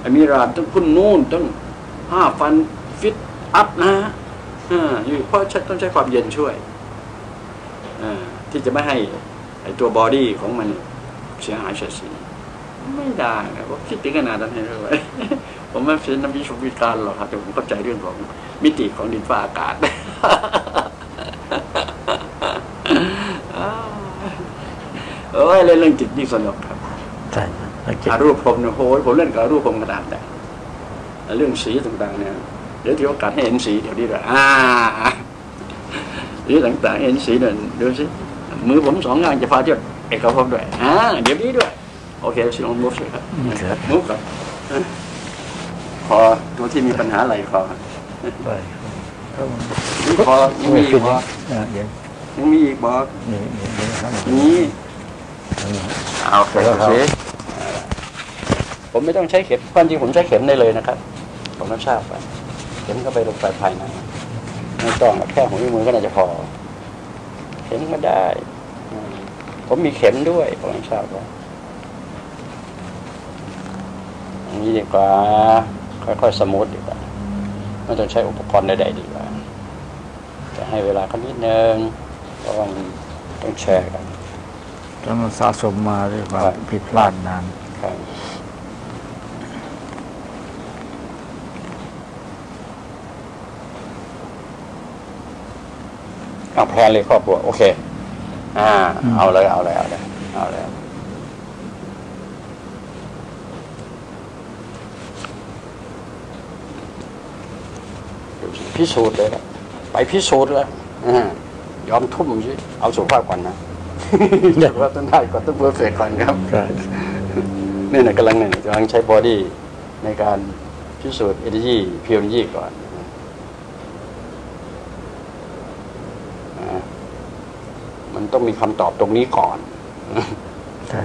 ไอมีราดต้องขึ้นนู่นต้องห้าพัน feet up นะอ่าอยู่เพราะต้องใช้ความเย็นช่วยอ่าที่จะไม่ให้ไอตัว body ของมันเสียหายเสียสีไม่ได้นะผมคิดถึงขนาดนั้นเลยผมไม่เป็นนักวิชาวิการหรอกครับแต่ผมเข้าใจเรื่องของมิติของดินฟ้าอากาศ เอ้ยเล่นเรื่องจิตยิ่งสนุกครับใช่โอเคอารูปผมเนี่ยโอ้ยผมเล่นกับอารูปผมกระดานแต่เรื่องสีต่างๆเนี่ยเดี๋ยวถือโอกาสให้เห็นสีเดี๋ยวนี้ด้วยอ่าสีต่างๆเห็นสีเนี่ยดูสิมือผมสองงานจะพาเที่ยวเอกภพด้วยอ่าเดี๋ยวนี้ด้วยโอเคสิลองมูฟเลยครับครับมูฟครับคอตัวที่มีปัญหาไหลคอไป นี่คอยังมีอีกบออ่าเดี๋ยวยังมีอีกบอนี่นี่เอาเคแล้วผมไม่ต้องใช้เข็มความจริงผมใช้เข็มได้เลยนะครับ ผมไม่ทราบว่าเข็มเข้าไปลงไปภายในไม่ต้องแค่หัวมือก็น่าจะพอ เข็มก็ได้ ผมมีเข็มด้วยผมไม่ทราบว่านี้ดีกว่าค่อยๆสมูทดี ไม่ต้องใช้อุปกรณ์ใดๆดีกว่าจะให้เวลาเขานิดนึงเพราะว่ามันต้องแชร์กันแล้วมันสะสมมาด้วยความครับผิดพลาดนานครับเอาแพลนเลยครอบครัวโอเค อ่า เอาเลยเอาเลยเอาเลยเอาเลย พิสูจน์เลยละไปพิสูจน์เลยอ่ายอมทุ่มสิเอาสุขภาพก่อนนะสุขภาพต้องได้ก่อนต้อง perfect ก่อนครับใช่นี่นะกำลังเนี่ยกำลังใช้ body ในการพิสูจน์ energy pure energy ก่อนอ่ามันต้องมีคำตอบตรงนี้ก่อนใช่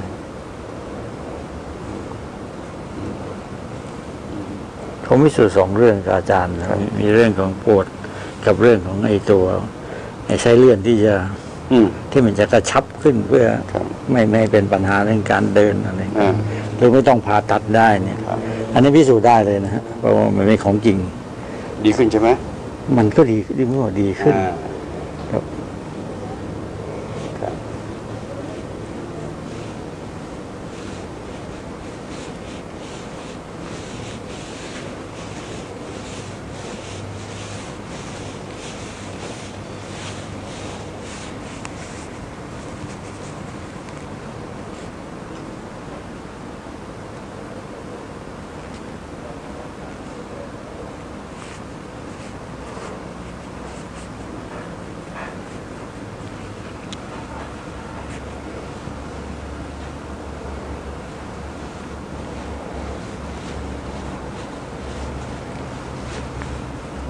ผมมีสูตรสองเรื่องกับอาจารย์นะมีมีเรื่องของปวดกับเรื่องของไอ้ตัวไอ้ไส้เลื่อนที่จะอืมที่มันจะกระชับขึ้นเพื่อครับไม่ไม่ให้เป็นปัญหาเรื่องการเดินอะไรอ่าหรือไม่ต้องผ่าตัดได้เนี่ยครับอันนี้พิสูจน์ได้เลยนะฮะเพราะว่ามันเป็นของจริง ดีขึ้นใช่ไหมมันก็ดีดีไม่ว่าดีขึ้น อ่า ครับ ครับ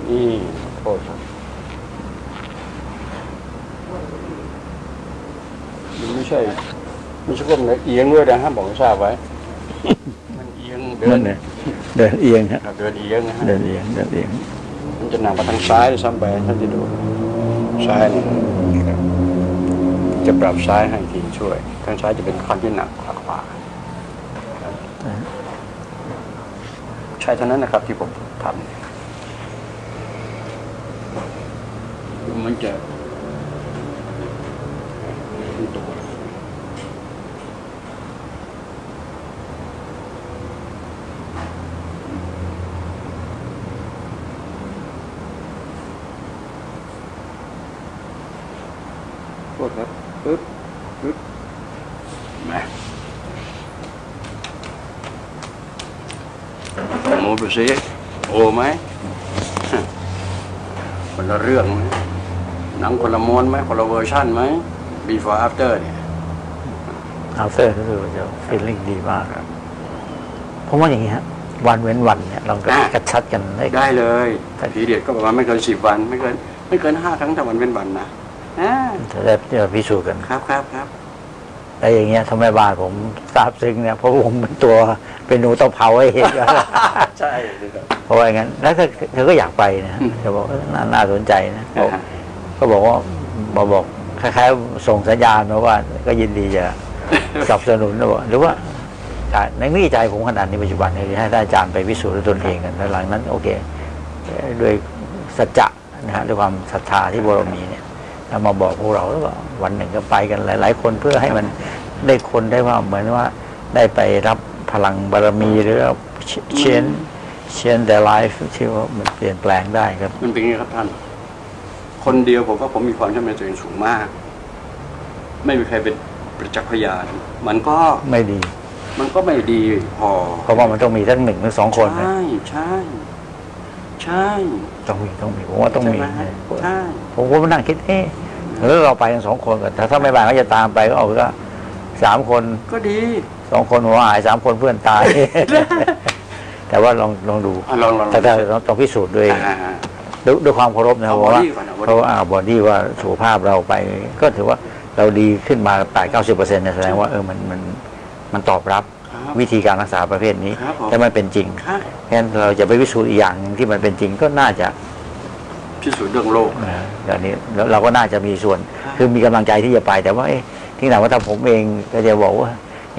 นี่โทษครับ ก้ม เลยเอียงด้วยนะฮะบอกให้ทราบไว้ มันเอียงเดินั่นนเนี่ยเดินเอียงฮะครับเดินเอียงนะฮะเดินเอียงเดินเอียง มันจะหนักมาทางซ้ายด้วยซ้ำไปท่านจะดูซ้ายนี่ครับจะปรับซ้ายให้ทีช่วย ทางซ้ายจะเป็นคันที่หนักกว่าขวาใช่เท่านั้นนะครับที่ผมทำมันจะมันตัวโทษครับปึ๊บปึ๊บมาโมดู สิโอไหมคนละเรื่องไหมหนังคนละม้วนไหมคนละเวอร์ชันไหม before after เนี่ยอัลเซอร์ก็คือจะฟีลลิ่งดีมากครับผมว่าอย่างนี้ฮะวันเว้นวันเนี่ยเราก็อะกระชัดกันได้ได้เลยครับพีเดียดก็ประมาณไม่เกินสิบวัน ไม่เกิน ไม่เกินห้าครั้งต่อวันเป็นวันนะอ่าจะได้จะพิสูจน์กันครับครับครับ แต่อย่างเงี้ยทำไมบ้านผมทราบซึ้งเนี่ยเพราะผมเป็นตัวเป็นหนูต้องเผาให้เห็นใช่ครับเพราะว่าอย่างนั้นแล้วเธอเธอก็อยากไปนะอืมเธอบอกเออน่าน่าสนใจนะอ่าบอกฮะก็บอกว่าบอกบอกคล้ายๆส่งสัญญาณมาว่า ก็ยินดีจะสนับสนุนนะบอกหรือว่าในนี่ใจผมขนาดนี้ปัจจุบันเนี่ยให้ท่านอาจารย์ไปพิสูจน์ด้วยตนเองกันแล้วหลังนั้น โอเคเอ่อด้วยสัจจะนะฮะด้วยความศรัทธาที่บารมีเนี่ย แล้วมาบอกพวกเราแล้วก็วันหนึ่งก็ไปกันหลาย ๆ คนเพื่อให้มันได้คนได้ว่าเหมือนว่าได้ไปรับพลังบารมีหรือเชียนเชียนแต่ไลฟ์ที่ว่ามันเปลี่ยนแปลงได้ครับ มันเป็นอย่างนี้ครับท่าน คนเดียวผมว่าผมมีความเชื่อมั่นในตัวเองสูงมาก ไม่มีใครเป็นประจักษ์พยาน มันก็ไม่ดี มันก็ไม่ดีพอเพราะว่ามันต้องมีทั้งหนึ่งหรือสองคนนะใช่ใช่ใช่ต้องมีต้องมีผมว่าต้องมีใช่ไหฮะใช่ ผมก็มานั่งคิดเอ๊ะแล้วเราไปกันสองคนกันแต่ถ้าไม่ไปก็จะตามไปก็เอาก็สามคนก็ดีสองคนหัวหายสามคนเพื่อนตาย แต่ว่าลองลองดูอะลองลองแต่ถ้าเราต้องพิสูจน์ด้วยอ่าด้วยด้วยความเคารพนะเอาเพราะว่า body ก่อนเอา body เพราะว่าบอดี้ว่าสุขภาพเราไป ก็ถือว่าเราดีขึ้นมาแปดเก้าสิบเปอร์เซ็นต์เนี่ยแสดงว่าเออมันมันมันตอบรับครับวิธีการรักษาประเภทนี้ครับผมแต่มันเป็นจริงครับเพราะฉะนั้นเราจะไปพิสูจน์อีกอย่างหนึ่งที่มันเป็นจริงก็น่าจะ พิสูจน์เรื่องโลกนะอย่างนี้แล้วเราก็น่าจะมีส่วนครับคือมีกำลังใจที่จะไป แต่ว่าเอ๊ะที่ไหนว่าถ้าผมเองก็จะบอกว่า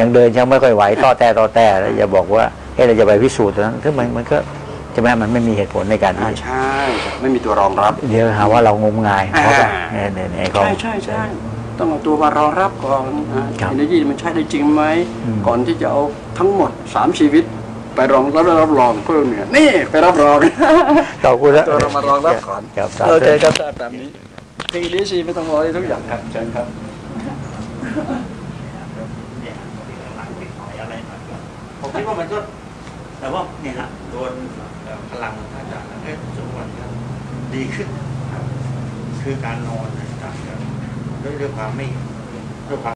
ยังเดินยังไม่ค่อยไหวต่อแต่ต่อแต่แล้วจะบอกว่าเอ๊ะเราจะไปพิสูจน์ตรงนั้นซึ่งมันมันก็ใช่ไหมมันไม่มีเหตุผลในการอ่าที่ใช่ไม่มีตัวรองรับ เดี๋ยวหาว่าเรางมงายอ่าเพราะว่าเนี่ยเนี่ยเนี่ยเขาใช่ใช่ใช่ต้องเอาตัวมารองรับก่อนนะครับเอเนจีมันใช้ได้จริงไหมอืมก่อนที่จะเอาทั้งหมดสามชีวิต ไปรองรับรับรองเพื่อเนี่ยนี่ไปรับรองขอบคุณนะตัวเรามารองรับก่อนครับโอเคครับทราบตามนี้ทีนี้สิไม่ต้องรอทุกอย่างครับเชิญครับผมคิดว่ามันก็แต่ว่าเนี่ยฮะโดนพลังท่านอาจารย์แล้วก็ทุกวันก็ดีขึ้น คือการนอนต่างๆด้วยด้วยความไม่ด้วยความ